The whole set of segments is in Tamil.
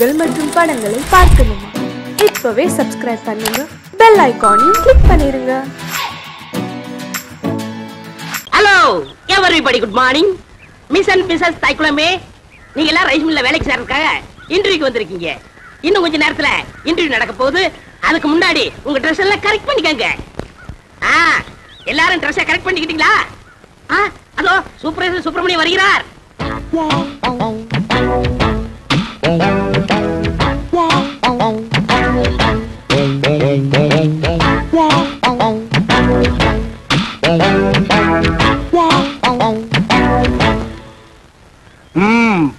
நிகழ்ச்சிகள் மற்றும் படங்களை பார்க்கணுமா? இப்பவே சப்ஸ்கிரைப் பண்ணுங்க. பெல் ஐகானையும் கிளிக் பண்ணிருங்க. Hello everybody good morning miss and missus தைக்குளமே நீங்க எல்லாம் ரைஸ் மில்ல வேலைக்கு சேர்றதுக்காக இன்டர்வியூக்கு வந்திருக்கீங்க. இன்னும் கொஞ்ச நேரத்துல இன்டர்வியூ நடக்க போகுது. அதுக்கு முன்னாடி உங்க ட்ரெஸ் எல்லாம் கரெக்ட் பண்ணிக்கங்க. ஆ எல்லாரும் ட்ரெஸ்ஸை கரெக்ட் பண்ணிக்கிட்டீங்களா? ஆ அதோ சூப்பர் சுப்பிரமணியம் வருகிறார்.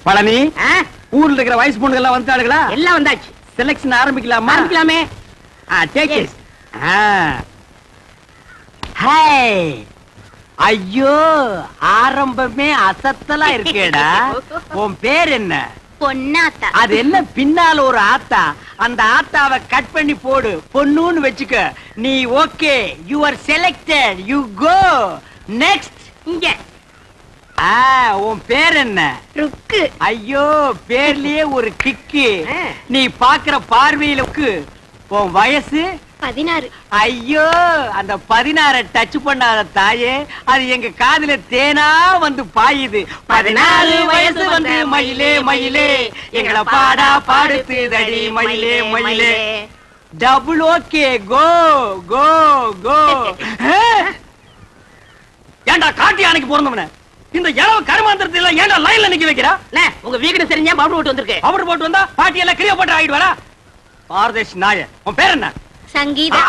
பழனி ஊர்ல இருக்கிற வயசு பொண்ணுங்க எல்லாம் வந்துட்டாளுங்களா எல்லாம் வந்தாச்சு. செலக்ஷன் ஆரம்பிக்கலாமா? ஆரம்பிக்கலாமே. டேக். இட் ஹாய் ஐயோ ஆரம்பமே அசத்தலா இருக்கேடா. உன் பேர் என்ன? பொன்னாத்தா. அது என்ன பின்னால ஒரு ஆத்தா? அந்த ஆத்தாவை கட் பண்ணி போடு. பொண்ணுன்னு வச்சுக்க. நீ okay you are selected you go next இங்க. உன் பேர் என்ன? ருக்கு. ஐயோ பேர்லயே ஒரு கிக்கு. நீ பாக்குற பார்வையிலுக்கு உன் வயசு? பதினாறு. ஐயோ அந்த பதினாற டச் பண்ணாத தாயே அது எங்க காதுல தேனா வந்து பாயுது. பதினாறு வயசு வந்து மயிலே மயிலே எங்களை பாடா பாடுத்துதடி மயிலே மயிலே. டபுள் ஓகே கோ கோ கோ ஏன்டா காட்டி அன்னைக்கு பிறந்தவன? இந்த இளவு கருமாந்திரத்துல ஏன்டா லைன்ல நிக்க வைக்கிறா? அண்ணே, உங்க வீக்கெண்ட் தெரிஞ்சா பவுடர் போட்டு வந்திருக்கு? அவர் போட்டு வந்தா பாட்டி எல்லாம் கிளியோ போட்டு ஆயிடுவாரா பாரதேஷ் நாய உன் பேர் என்ன? சங்கீதா.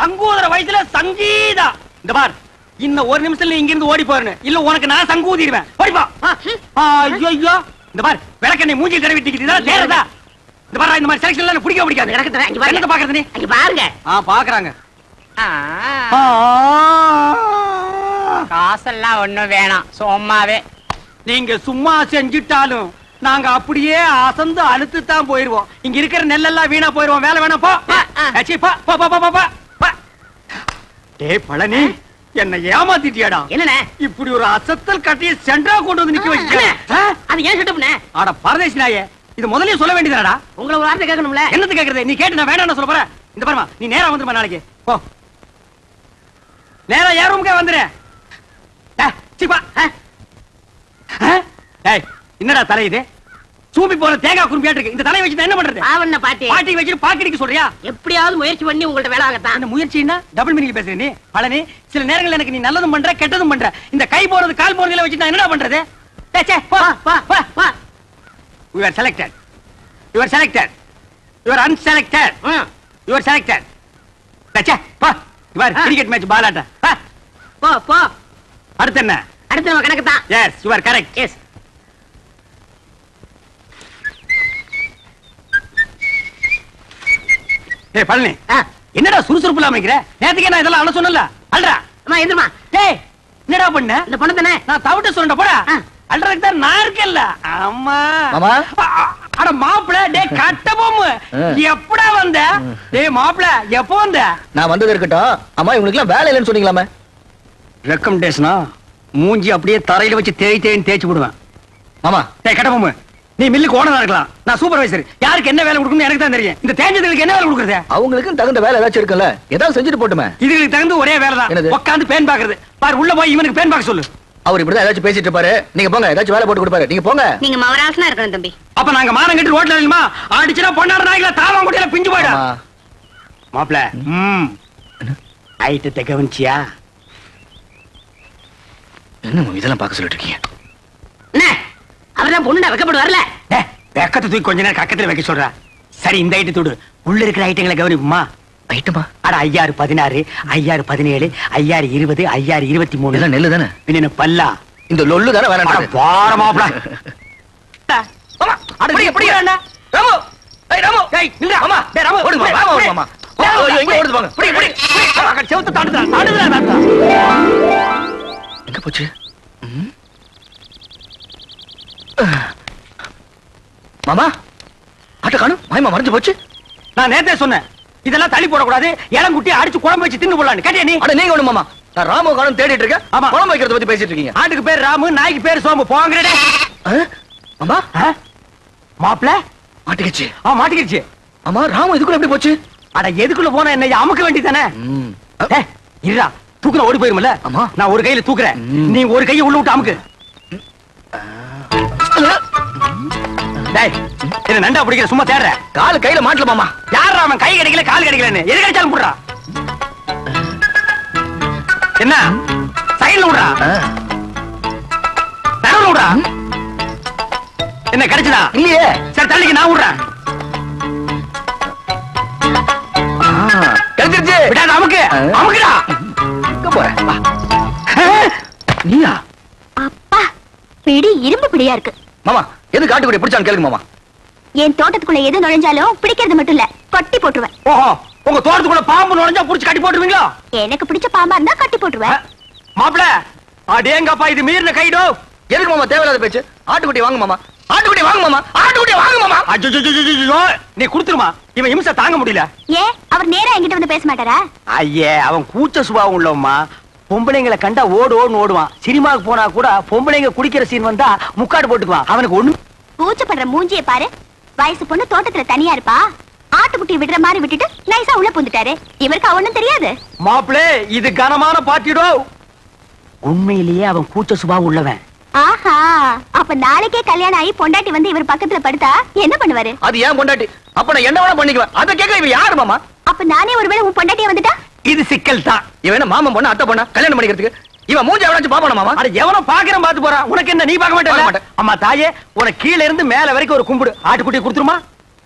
சங்கூதர வயசுல சங்கீதா. இந்த பார் இன்னும் ஒரு நிமிஷத்துல நீ இங்க இருந்து ஓடி போறேன் இல்ல உனக்கு நான் சங்கூதிடுவேன். ஓடிப்பா ஐயோ ஐயோ இந்த பார் விளக்கெண்ணை மூஞ்சி தடவி டிக்கெட் இதெல்லாம் தேரதா? இந்த பார் இந்த மாதிரி செலக்ஷன் எல்லாம் பிடிக்க பிடிக்காது. எனக்கு தரேன், இங்க பாருங்க. பாக்குறது நீ? அங்க பாருங்க. ஆ பாக்குறாங்க. ஆ, காசெல்லாம் ஒண்ணும் வேணாம். சும்மாவே. நீங்க சும்மா செஞ்சிட்டாலும் நாங்க அப்படியே அசந்து அழுத்து தான் போயிருவோம். இங்க இருக்கிற நெல்லெல்லாம் வீணா போயிருவோம். வேலை வேணாம். போ. டேய் பழனி என்ன ஏமாத்திட்டியாடா. என்னண்ணே? இப்படி ஒரு அசத்தல் கட்டிய சென்டரா கொண்டு வந்து நிக்க அது ஏன் செட்டப்ண்ணே ஆட பரதேசி நாயே இது முதல்லயே சொல்ல வேண்டியதாடா உங்களை ஒரு வார்த்தை கேட்கணும்ல? என்னது கேக்குறது நீ கேட்டு நான் வேண்டாம்னு சொல்ல போற இந்த பாருமா நீ நேரா வந்துருமா நாளைக்கு. போ. நேரா ஏன் ரூமுக்கே வந்துரு டேய், சீ, பா. ஆ? ஆ? டேய், என்னடா தலை இது? சூம்பி போன தேங்காய் குறும்பியாட்டு இருக்கு இந்த தலையை வச்சு என்ன பண்றது? பாவண்ண பாட்டி? பாட்டி வச்சுட்டு பாக்கெட்டுக்கு சொல்றியா? எப்படியாவது முயற்சி பண்ணி உங்கள்ட்ட வேலை வாங்கத்தான் அந்த முயற்சின்னா டபுள் மீனிங் பேசுற நீ பழனி. சில நேரங்கள்ல எனக்கு நீ நல்லதும் பண்ற கெட்டதும் பண்ற. இந்த கை போறது கால் போறதுல வச்சு நான் என்னடா பண்றது? டேய், சே, போ போ போ போ. You are selected you are selected you are unselected you are selected டச்சே போ. இவர். கிரிக்கெட் மேட்ச் பாலாட்ட போ. போ போ. அடுத்து என்ன? அடுத்து நம்ம கணக்கு தான் yes you are correct yes ஏய் பழனி. என்னடா சுறுசுறுப்பு இல்லாம இருக்கிற நேத்துக்கே நான் இதெல்லாம் அழ சொன்னல அல்றா. அம்மா எந்திரமா டேய் என்னடா பண்ண? இந்த பொண்ணு தானே? நான் தவிட்ட சொல்றேன் போடா. அல்றதுக்கு தான் நான் இருக்கேன்ல. ஆமா அ- அட மாப்பிள டேய் கட்ட பொம்மு. எப்படா வந்த? டேய் மாப்பிள எப்போ வந்த? நான் வந்தது இருக்கட்டும். அம்மா இவங்களுக்கு எல்லாம் வேலை இல்லைன்னு சொன்னீங்களாமே? ரெக்கமெண்டேஷனா மூஞ்சி அப்படியே தரையில வச்சு தேய் தேய்ன்னு தேய்ச்சி விடுவேன் மாமா. டேய் கட்ட பொம்மு. நீ மில்லுக்கு ஓனரா இருக்கலாம். நான் சூப்பர்வைசர் யாருக்கு என்ன வேலை கொடுக்கணும்னு எனக்கு தான் தெரியும். இந்த தேஞ்சதுக்கு என்ன வேலை கொடுக்குறது? அவங்களுக்கும் தகுந்த வேலை ஏதாச்சும் இருக்குல்ல? ஏதாவது செஞ்சுட்டு போட்டுமே. இதுக்கு தகுந்த ஒரே வேலை தான்? உட்காந்து பேன் பாக்குறது. பாரு உள்ள போய் இவனுக்கு பேன் பார்க்க சொல்லு. அவர் இப்படிதான் ஏதாச்சும் பேசிட்டு இருப்பாரு. நீங்க போங்க ஏதாச்சும் வேலை போட்டு கொடுப்பாரு. நீங்க போங்க. நீங்க மவராசனா இருக்கணும் தம்பி. அப்ப நாங்க மானம் கட்டி ரோட்ல இல்லமா அடிச்சுனா பொண்ணாட நாய்கள தாவாங்குடியில பிஞ்சு போயிடும். மாப்ள ம். ஐட்டத்தை கவனிச்சியா என்ன இதெல்லாம் பார்க்க சொல்லிட்டு இருக்கீங்க? என்ன? அவர்தான் பொண்ணுடா வைக்கப்படுவார்ல? டேய், வெக்கத்தை தூக்கி கொஞ்ச நேரம் கக்கத்துல வைக்க சொல்றா. சரி இந்த ஐட்டு தூடு. உள்ள இருக்கிற ஐட்டங்களை கவனிப்புமா? ஐட்டமா அட ஐயாறு பதினாறு ஐயாறு பதினேழு ஐயாறு இருபது ஐயாறு இருபத்தி மூணு இதெல்லாம் நெல்லு தானே பின்ன பல்லா? இந்த லொல்லு தானே அட வேணாம் வார மாப்ள அட பிடிங்க, பிடிங்க. அண்ணா ராமு ஏய் ராமு. டேய் நில்லுடா. மாமா டேய், ராமு, ஓடுங்க டேய், மாமா. டேய். ஓடுங்க மாமா ஐயோ, ஐயோ, எங்க ஓடுது வாங்க புடி, புடி, புடி. அங்க செவுத்த தாண்டுதா, தாண்டுதா, தாண்டுதா. எங்க போச்சு ம்? மாமா ஆட்ட காணும். மாயமா மறைஞ்சு போச்சு. நான் நேத்தே சொன்னேன். இதெல்லாம் தள்ளி போடக்கூடாது. இளங்குட்டி அடிச்சு குழம்பு வச்சு தின்னு போடலான்னு கேட்டியா நீ? அட நீங்க ஒண்ணு மாமா. நான் ராமு காணும் தேடிட்டு இருக்கேன். ஆமா. குழம்பு வைக்கிறத பத்தி பேசிட்டு இருக்கீங்க. ஆட்டுக்கு பேர் ராமு நாய்க்கு பேர் சோம்பு. போங்கடே? மாமா? மாப்பிள மாட்டிக்கிச்சு. ஆ மாட்டிக்கிடுச்சு ஆமா ராம இதுக்குள்ள எப்படி போச்சு? அட எதுக்குள்ள போனா என்ன அமுக்க வேண்டியதானே இருடா. தூக்குற ஓடி போயிருமில்ல. நான் ஒரு கையில தூக்குறேன். நீ ஒரு கையை உள்ள விட்டு அமுக்கு. என்ன நண்டா பிடிக்கிற சும்மா தேடுற. காலு கையில மாட்டல மாமா. யாரா அவன் கை கிடைக்கல கால் கிடைக்கலன்னு? எது கிடைச்சாலும் போடுறா என்ன? சைடுல விடுறா. ஆ. நடுவுல விடுறா. என்ன கிடைச்சதா? இல்லையே. சரி தள்ளிக்கு நான் விடுறேன். ஆ, கிடைச்சிருச்சு. விடாத அமுக்கு. ஆ. அமுக்குடா. எங்க போற. வா. நீயா? அப்பா பிடி இரும்பு பிடியா இருக்கு. மாமா எது காட்டுக்குடி பிடிச்சான்னு கேளுங்க மாமா. என் தோட்டத்துக்குள்ள எது நுழைஞ்சாலும் பிடிக்கிறது மட்டும் இல்ல கொட்டி போட்டுருவேன். ஓஹோ உங்க தோட்டத்துக்குள்ள பாம்பு நுழைஞ்சா புடிச்சு கட்டி போட்டுருவீங்களா? எனக்கு பிடிச்ச பாம்பா இருந்தா கட்டி போட்டுருவேன். மாப்பிள அடேங்கப்பா இது மீறின கைடோ. எதுக்கு மாமா தேவையில்லாத பேச்சு? ஆட்டுக்குட்டி வாங்க மாமா. ஆட்டுக்குட்டி வாங்க மாமா. ஆட்டுக்குட்டி வாங்க மாமா. நீ குடுத்துருமா? இவன் இம்சை தாங்க முடியல. ஏன் அவர் நேரா என்கிட்ட வந்து பேச மாட்டாரா? ஐயே அவன் கூச்ச சுபாவம் உள்ளவம்மா. பொம்பளைங்களை கண்டா ஓடு ஓடுன்னு ஓடுவான். சினிமாவுக்கு போனா கூட பொம்பளைங்க குடிக்கிற சீன் வந்தா முக்காடு போட்டுக்குவான். அவனுக்கு ஒண்ணு கூச்சப்படுற மூஞ்சிய பாரு. வயசு பொண்ணு தோட்டத்துல தனியா இருப்பா. ஆட்டுக்குட்டி விடுற மாதிரி விட்டுட்டு நைஸா உள்ள புந்துட்டாரு இவருக்கு ஒண்ணும் தெரியாது. மாப்பிளே இது கனமான பாட்டிடோ. உண்மையிலேயே அவன் கூச்ச சுபாவம் உள்ளவன். ஆஹா அப்ப நாளைக்கே கல்யாணம் ஆகி பொண்டாட்டி வந்து இவர் பக்கத்துல படுத்தா என்ன பண்ணுவாரு? அது ஏன் பொண்டாட்டி? அப்ப நான் என்ன வேணா பண்ணிக்குவேன்? அதை கேட்க இவன் யாரு மாமா? அப்ப நானே ஒருவேளை உன் பொண்டாட்டியா வந்துட்டா? இது சிக்கல் தான். இவன் மாமன் பொண்ணு அத்தை பொண்ணா? கல்யாணம் பண்ணிக்கிறதுக்கு? இவன் மூஞ்சி எவனாச்சும் பாப்பானா மாமா அட எவனோ பாக்குறேன் பாத்து போறான் உனக்கு என்ன நீ பார்க்க பார்க்க மாட்டே மாட்டேன். அம்மா தாயே உனக்கு கீழ இருந்து மேல வரைக்கும் ஒரு கும்பிடு. ஆட்டுக்குட்டி கொடுத்துருமா?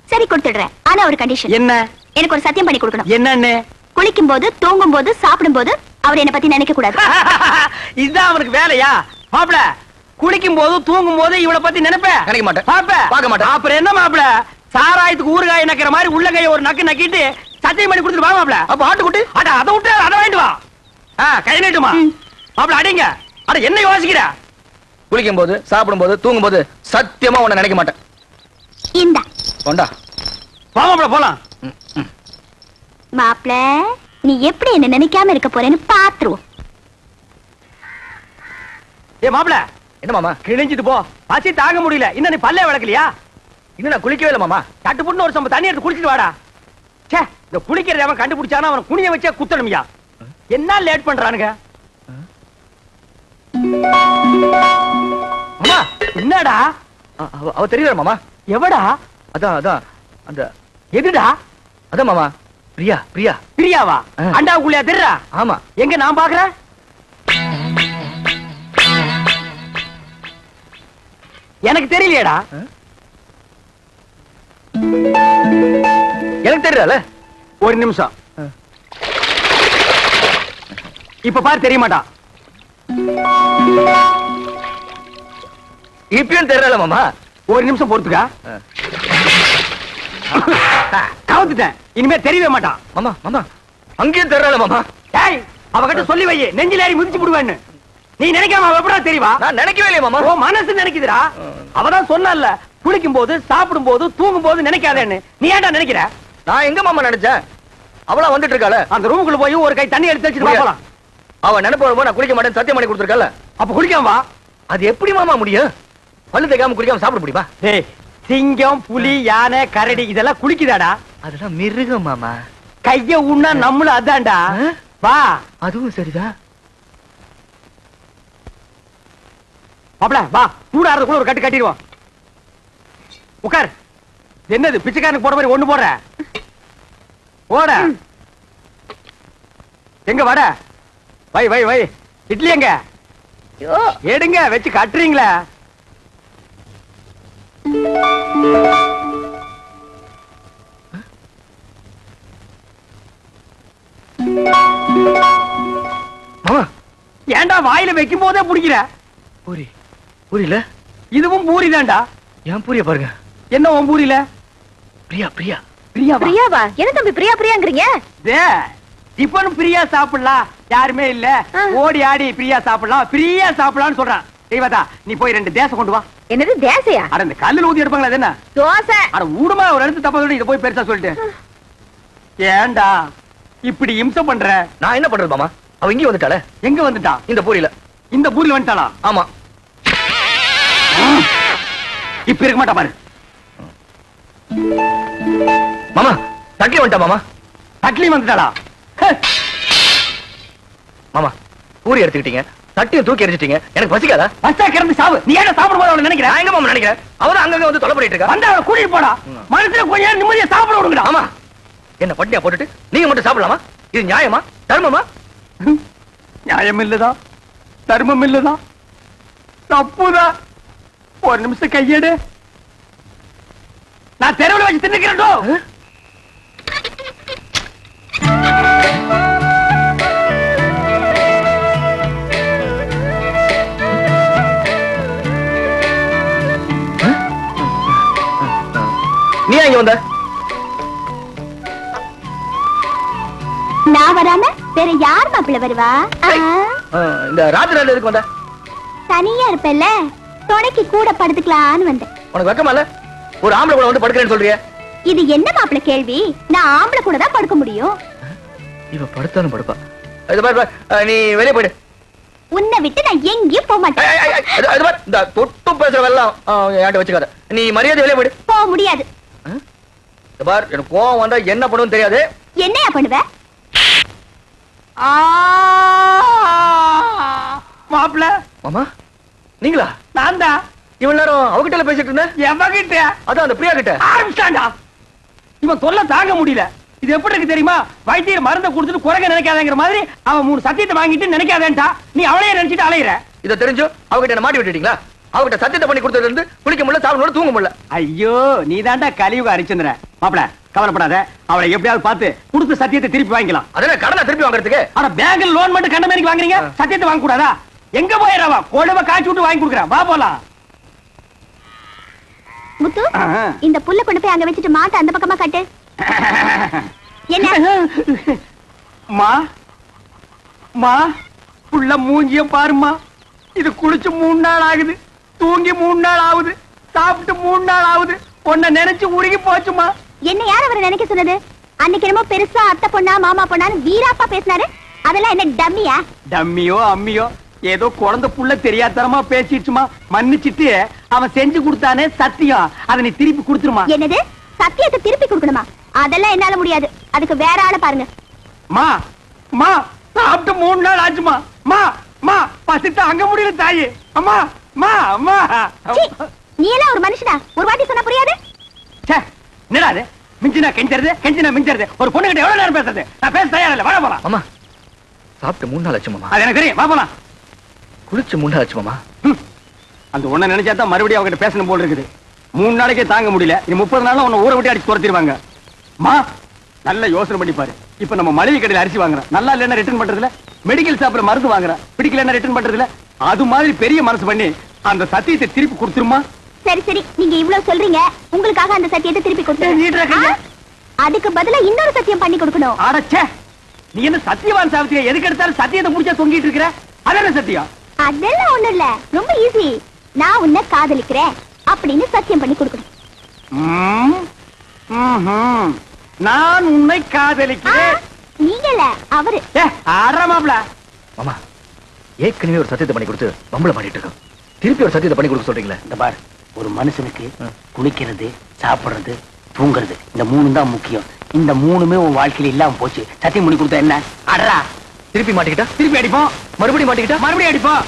சரி கொடுத்துடுறேன். ஆனா ஒரு கண்டிஷன் என்ன? எனக்கு ஒரு சத்தியம் பண்ணி கொடுக்கணும். என்னன்னு? குளிக்கும் போது தூங்கும் போது சாப்பிடும் போது அவர் என்ன பத்தி நினைக்க கூடாது இதுதான் அவனுக்கு வேலையா? மாப்பிள குளிக்கும் போது தூங்கும் போது இவளை பத்தி நினைப்ப? நினைக்க மாட்டேன். பாப்ப பார்க்க மாட்டேன். அப்புறம் என்ன மாப்பிள? சாராயத்துக்கு ஊறுகாய் நக்கிற மாதிரி உள்ள கைய ஒரு நக்கு நக்கிட்டு சத்தியம் பண்ணி கொடுத்துட்டு வா மாப்பிள. அப்ப ஆட்டுக்குட்டி அட அதை விட்டு அதை வாங்கிட்டு வா. ஆ, கை நீட்டுமா. மாப்பிள அடிங்க. அட என்ன யோசிக்கிற? குளிக்கும் போது சாப்பிடும் போது தூங்கும் போது சத்தியமா உன்னை நினைக்க மாட்டேன். இந்தா. கொண்டா. வா மாப்பிள போலாம். மாப்ள நீ எப்படி என்ன நினைக்காம இருக்க போறேன்னு பாத்துருவோம். ஏ மாப்பிள. என்ன மாமா? கிழிஞ்சிட்டு போ. பசி தாங்க முடியல. இன்னும் நீ பல்லே விளக்கலையா? இன்னும் நான் குளிக்கவே இல்லை மாமா. கட்டு புண்ணு ஒரு சம்ப தண்ணி எடுத்து குடிச்சிட்டு வாடா. இந்த குளிக்கிறத அவன் கண்டுபிடிச்சானா அவன் குனிய வச்சே குத்தணுமியா. என்ன லேட் பண்றானுங்க? மாமா என்னடா? அ- அவ அவ தெரியல மாமா? எவடா? அதான் அதான் அந்த எதுடா? அதான் மாமா பிரியா பிரியா. பிரியாவா. அண்டாவுக்குள்ளயா தெரியறா ஆமா. எங்க நான் பாக்குறேன் எனக்கு தெரியலையேடா. தெரியல. ஒரு நிமிஷம். இப்ப பாரு தெரிய மாட்டான் இப்பயும் தெரியல மாமா. ஒரு நிமிஷம் பொறுத்துக்கா. கவுத்துட்டேன் இனிமே தெரியவே மாட்டான் மாமா மாமா. அங்கேயும் தெரியல மாமா. டேய் அவகிட்ட சொல்லி வை நெஞ்சில ஏறி மிதிச்சு விடுவேன்னு. நீ நினைக்காம அவ எப்படா தெரியவா? நான் நினைக்கவே இல்லையே மாமா. ஓ மனசு நினைக்குதுடா. அவதான் சொன்னால குளிக்கும் போது சாப்பிடும் போது தூங்கும் போது நினைக்காதேன்னு. நீ ஏன்டா நினைக்கிற? நான் எங்க மாமா நினைச்சேன்? அவளா வந்துட்டு இருக்காள அந்த ரூமுக்குள்ள போய் ஒரு கை தண்ணி எடுத்து வச்சுட்டு. போலாம். அவ நினைப்பு வரும்போது நான் குளிக்க மாட்டேன் சத்தியம் பண்ணி கொடுத்துருக்கல அப்ப குளிக்காம வா. அது எப்படி மாமா முடியும்? பல்லு தேய்க்காம குளிக்காம சாப்பிட முடியுமா? டேய் சிங்கம் புலி யானை கரடி இதெல்லாம் குளிக்குதாடா? அதெல்லாம் மிருகம் மாமா. கைய உண்ணா நம்மளும் அதான்டா? வா. அதுவும் சரிதான் மாப்ள வா. சூடாறதுக்குள்ள ஒரு கட்டு கட்டிடுவோம். உட்கார். என்னது பிச்சைக்காரனுக்கு போட மாதிரி ஒண்ணு போடுற? ஓட எங்க வட? வை வை வை. இட்லி எங்க? எடுங்க வச்சு கட்டுறீங்களா? ஏன்டா வாயில வைக்கும் போதே பிடிக்கிற? பூரி. பூரியில? இதுவும் பூரி தான்டா ஏன் பூரிய பாருங்க? என்ன உன் பூரியில? பிரியா பிரியா. பிரியாவா? பிரியாவா? என்ன தம்பி பிரியா பிரியாங்கிறீங்க? டே, டிபன் பிரியா சாப்பிடலாம். யாருமே இல்ல. ஓடி ஆடி பிரியா சாப்பிடலாம். பிரியா சாப்பிடலாம்னு சொல்றான். தெய்வதா நீ போய் ரெண்டு தேசம் கொண்டு வா. என்னது தேசையா? அட இந்த கல்லுல ஊதி எடுப்பாங்களா என்ன? தோசை. அட ஊடுமா ஒரு இடத்து தப்பா சொல்லி இதை போய் பெருசா சொல்லிட்டு. ஏன்டா இப்படி இம்சை பண்ற? நான் என்ன பண்றது மாமா? அவ இங்கே வந்துட்டாளே. எங்க வந்துட்டான் இந்த பூரியில. இந்த பூரில வந்துட்டாளா? ஆமா. இப்ப இருக்க மாட்டா பாரு. மாமா தட்டி வந்துட்டா மாமா? தட்லி வந்துட்டாளா? மாமா பூரி எடுத்துக்கிட்டீங்க தட்டியும் தூக்கி எரிஞ்சிட்டீங்க எனக்கு பசிக்காதா? பஸ்டா கிளம்பி சாவு. நீ ஏன் சாப்பிடும் போது அவளை நினைக்கிற? நான் எங்க மாமா நினைக்கிறேன்? அவரும் அங்கங்க வந்து தொலை பண்ணிட்டு இருக்கா? வந்து கூட்டிட்டு போடா. மனசுல கொஞ்ச நேரம் நிம்மதியா சாப்பிட விடுங்கடா. ஆமா என்ன பட்டியா போட்டுட்டு நீங்க மட்டும் சாப்பிடலாமா? இது நியாயமா? தர்மமா? நியாயம் இல்லதா தர்மம் இல்லதா தப்புதான் ஒரு நிமிஷம் கையெடு. நான் தெருவில் வச்சு தின்னுக்கிறேன் நீ இங்க வந்த? நான் வராம வேற யார் மாப்பிள்ள வருவா? இந்த ராத்திரி எதுக்கு வந்த? தனியா இருப்பல்ல துணைக்கு கூட படுத்துக்கலான்னு வந்தேன். உனக்கு வெக்கமா இல்ல? ஒரு ஆம்பளை கூட வந்து படுக்கிறேன்னு சொல்றிய? இது என்ன மாப்பிள்ள கேள்வி? நான் ஆம்பளை கூட தான் படுக்க முடியும். இவ படுத்தாலும் படுப்பா. இது பாரு, நீ வெளியே போயிடு. உன்னை விட்டு நான் எங்கேயும் போக மாட்டேன். இந்த தொட்டு பேசுற வெள்ளம். என்கிட்ட வச்சுக்காத. நீ மரியாதை வெளியே போயிடு. போக முடியாது. இது பார் எனக்கு கோவம் வந்தா என்ன பண்ணுன்னு தெரியாது. என்னையா பண்ணுவ? மாப்பிள்ள. மாமா நீங்களா? நான் தான். இவ்வளவு நேரம் அவகிட்ட பேசிட்டு இருந்தேன். எவகிட்ட? அதான் அந்த பிரியா கிட்ட ஆரம்பிச்சாண்டா இவன் தொல்லை தாங்க முடியல. இது எப்படி இருக்கு தெரியுமா? வைத்தியர் மருந்தை கொடுத்துட்டு குறைக்க நினைக்காதங்கிற மாதிரி அவன் மூணு சத்தியத்தை வாங்கிட்டு நினைக்காதேன்டா நீ அவளையே நினைச்சிட்டு அலையிற. இதை தெரிஞ்சு? அவகிட்ட என்ன மாட்டி விட்டுட்டீங்களா? அவகிட்ட சத்தியத்தை பண்ணி கொடுத்ததுல இருந்து குளிக்க முடியல சாப்பிட தூங்க முடியல. ஐயோ நீ தாண்டா கலியுக அரிச்சந்திர. மாப்பிள கவலைப்படாத. அவளை எப்படியாவது பார்த்து கொடுத்த சத்தியத்தை திருப்பி வாங்கிக்கலாம். அதெல்லாம் கடனை திருப்பி வாங்குறதுக்கு? ஆனா பேங்க்ல லோன் மட்டும் கண்ட மாதிரி வாங்குறீங்க? சத்தியத்தை வாங்க கூடாதா எங்க போயிடவா கொழுவ காய்ச்சி விட்டு வாங்கி கொடுக்குறேன். வா போலாம். முத்து. இந்த புல்ல கொண்டு போய் அங்க வச்சுட்டு மாட்டை அந்த பக்கமா கட்டு. என்ன? மா மா புள்ள மூஞ்சிய பாருமா இது குளிச்சு மூணு நாள் ஆகுது தூங்கி மூணு நாள் ஆகுது சாப்பிட்டு மூணு நாள் ஆகுது. உன்னை நினைச்சு உருகி போச்சுமா என்ன யார் அவரை நினைக்க சொன்னது? அன்னைக்கு என்னமோ பெருசா அத்தை பொண்ணா மாமா பொண்ணான்னு வீராப்பா பேசினாரு. அதெல்லாம் என்ன டம்மியா? டம்மியோ அம்மியோ? ஏதோ குழந்தை புள்ள தெரியாதனமா பேசிடுச்சுமா? மன்னிச்சிட்டு அவன் செஞ்சு கொடுத்தானே சத்தியம். அதை நீ திருப்பி கொடுத்துருமா? என்னது? சத்தியத்தை திருப்பி கொடுக்கணுமா? அதெல்லாம் என்னால முடியாது. அதுக்கு வேற ஆளை பாருங்க. மா மா சாப்பிட்டு மூணு நாள் ஆச்சுமா? மா மா பசித்து அங்க முடியல தாயி. அம்மா மா அம்மா. நீ எல்லாம் ஒரு மனுஷனா? ஒரு வாட்டி சொன்னா புரியாது? என்னடா அது மிஞ்சினா கெஞ்சறது கெஞ்சினா மிஞ்சறது. ஒரு பொண்ணு கிட்ட எவ்வளவு நேரம் பேசுறது? நான் பேச தயாரா இல்ல வாழ போலாம் மாமா சாப்பிட்டு மூணு நாள் ஆச்சு மாமா அது எனக்கு தெரியும். வா போலாம். குளிச்சு மூணு நாள் ஆச்சு மாமா. அந்த ஒண்ண நினைச்சா தான் மறுபடியும் அவகிட்ட பேசணும் போல இருக்குது. மூணு நாளைக்கே தாங்க முடியல. இனி முப்பது நாள்ல உன்னை ஊரை விட்டு அடிச்சு துரத்திடுவாங்க. மா நல்ல யோசனை பண்ணி பாரு. இப்ப நம்ம மளிகை கடையில அரிசி வாங்குறோம் நல்லா இல்லைன்னா ரிட்டர்ன் பண்றதுல மெடிக்கல் ஷாப்ல மருந்து வாங்குறோம் பிடிக்கலன்னா ரிட்டர்ன் பண்றதுல அது மாதிரி பெரிய மனசு பண்ணி அந்த சத்தியத்தை திருப்பி கொடுத்துருமா? சரி சரி. நீங்க இவ்வளவு சொல்றீங்க. உங்களுக்காக அந்த சத்தியத்தை திருப்பி ஏய், நீட்டுற கைய. கொடுத்து அதுக்கு பதிலா இன்னொரு சத்தியம் பண்ணி கொடுக்கணும். அடச்சே. நீ என்ன சத்தியவான் சாவித்திரியா? எதுக்கு எடுத்தாலும் சத்தியத்தை முடிச்சா தொங்கிட்டு இருக்கிற? அது என்ன சத்தியம். அதெல்லாம் ஒண்ணும் இல்ல. ரொம்ப ஈஸி நான் உன்னை காதலிக்கிறேன் அப்படின்னு சத்தியம் பண்ணி கொடுக்கணும். நான் உன்னை காதலிக்கிறேன். நீங்க இல்ல அவரு. மாப்ள மாமா ஏற்கனவே ஒரு சத்தியத்தை பண்ணி கொடுத்து பம்பளை பண்ணிட்டு இருக்கோம். திருப்பி ஒரு சத்தியத்தை பண்ணி கொடுக்க சொல்றீங்களே? இந்த பார் ஒரு மனுஷனுக்கு குளிக்கிறது சாப்பிடுறது தூங்குறது இந்த மூணு தான் முக்கியம். இந்த மூணுமே உன் வாழ்க்கையில இல்லாம போச்சு. சத்தியம் பண்ணி கொடுத்தா என்ன? அடரா திருப்பி மாட்டிக்கிட்டா? திருப்பி அடிப்போம். மறுபடியும் மாட்டிக்கிட்டா? மறுபடியும் அடிப்போம்.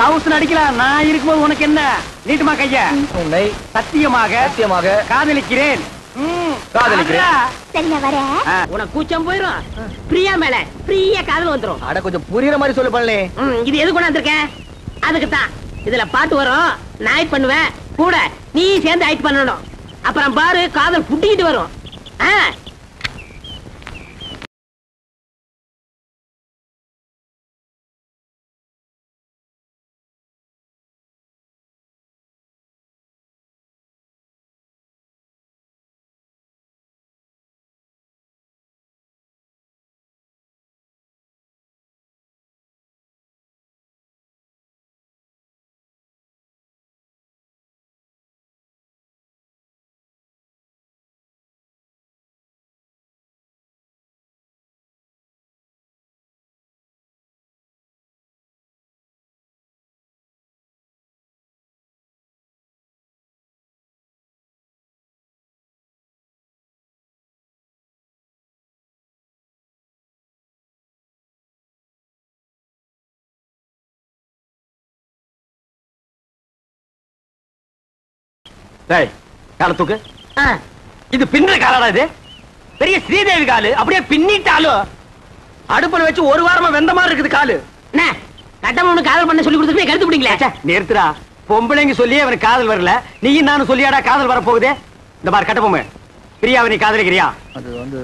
தௌசண்ட் அடிக்கலாம் நான் இருக்கும்போது உனக்கு என்ன? நீட்டுமா கைய? உன்னை சத்தியமாக சத்தியமாக காதலிக்கிறேன். உனக்கு கூச்சம் போயிரும். பிரியா மேல. ஃப்ரீயா காதல் வந்துரும். அட கொஞ்சம் புரியுற மாதிரி சொல்லு பண்ணலே ம், இது எது கொண்டாந்துருக்கேன் அதுக்கு தான் இதுல பாட்டு வரும். நான் பண்ணுவேன். கூட நீ சேர்ந்து ஆக்ட் பண்ணணும். அப்புறம் பாரு காதல் புட்டிக்கிட்டு வரும். டேய் கால தூக்கு. இது பின்னுற காலடா இது? பெரிய ஸ்ரீதேவி காலு. அப்படியே பின்னிட்டாலும் அடுப்புல வச்சு ஒரு வாரமா வெந்த மாதிரி இருக்குது காலு. என்ன கட்டமனு காதல் பண்ண சொல்லி கொடுத்துட்டு கருத்து பிடிங்களே. நிறுத்துடா. பொம்பளைங்க சொல்லியே அவனுக்கு காதல் வரல. நீயும் நானும் சொல்லியாடா காதல் வர போகுதே இந்த பார் கட்டபொம்மை பிரியாவை நீ காதலிக்கிறியா? அது வந்து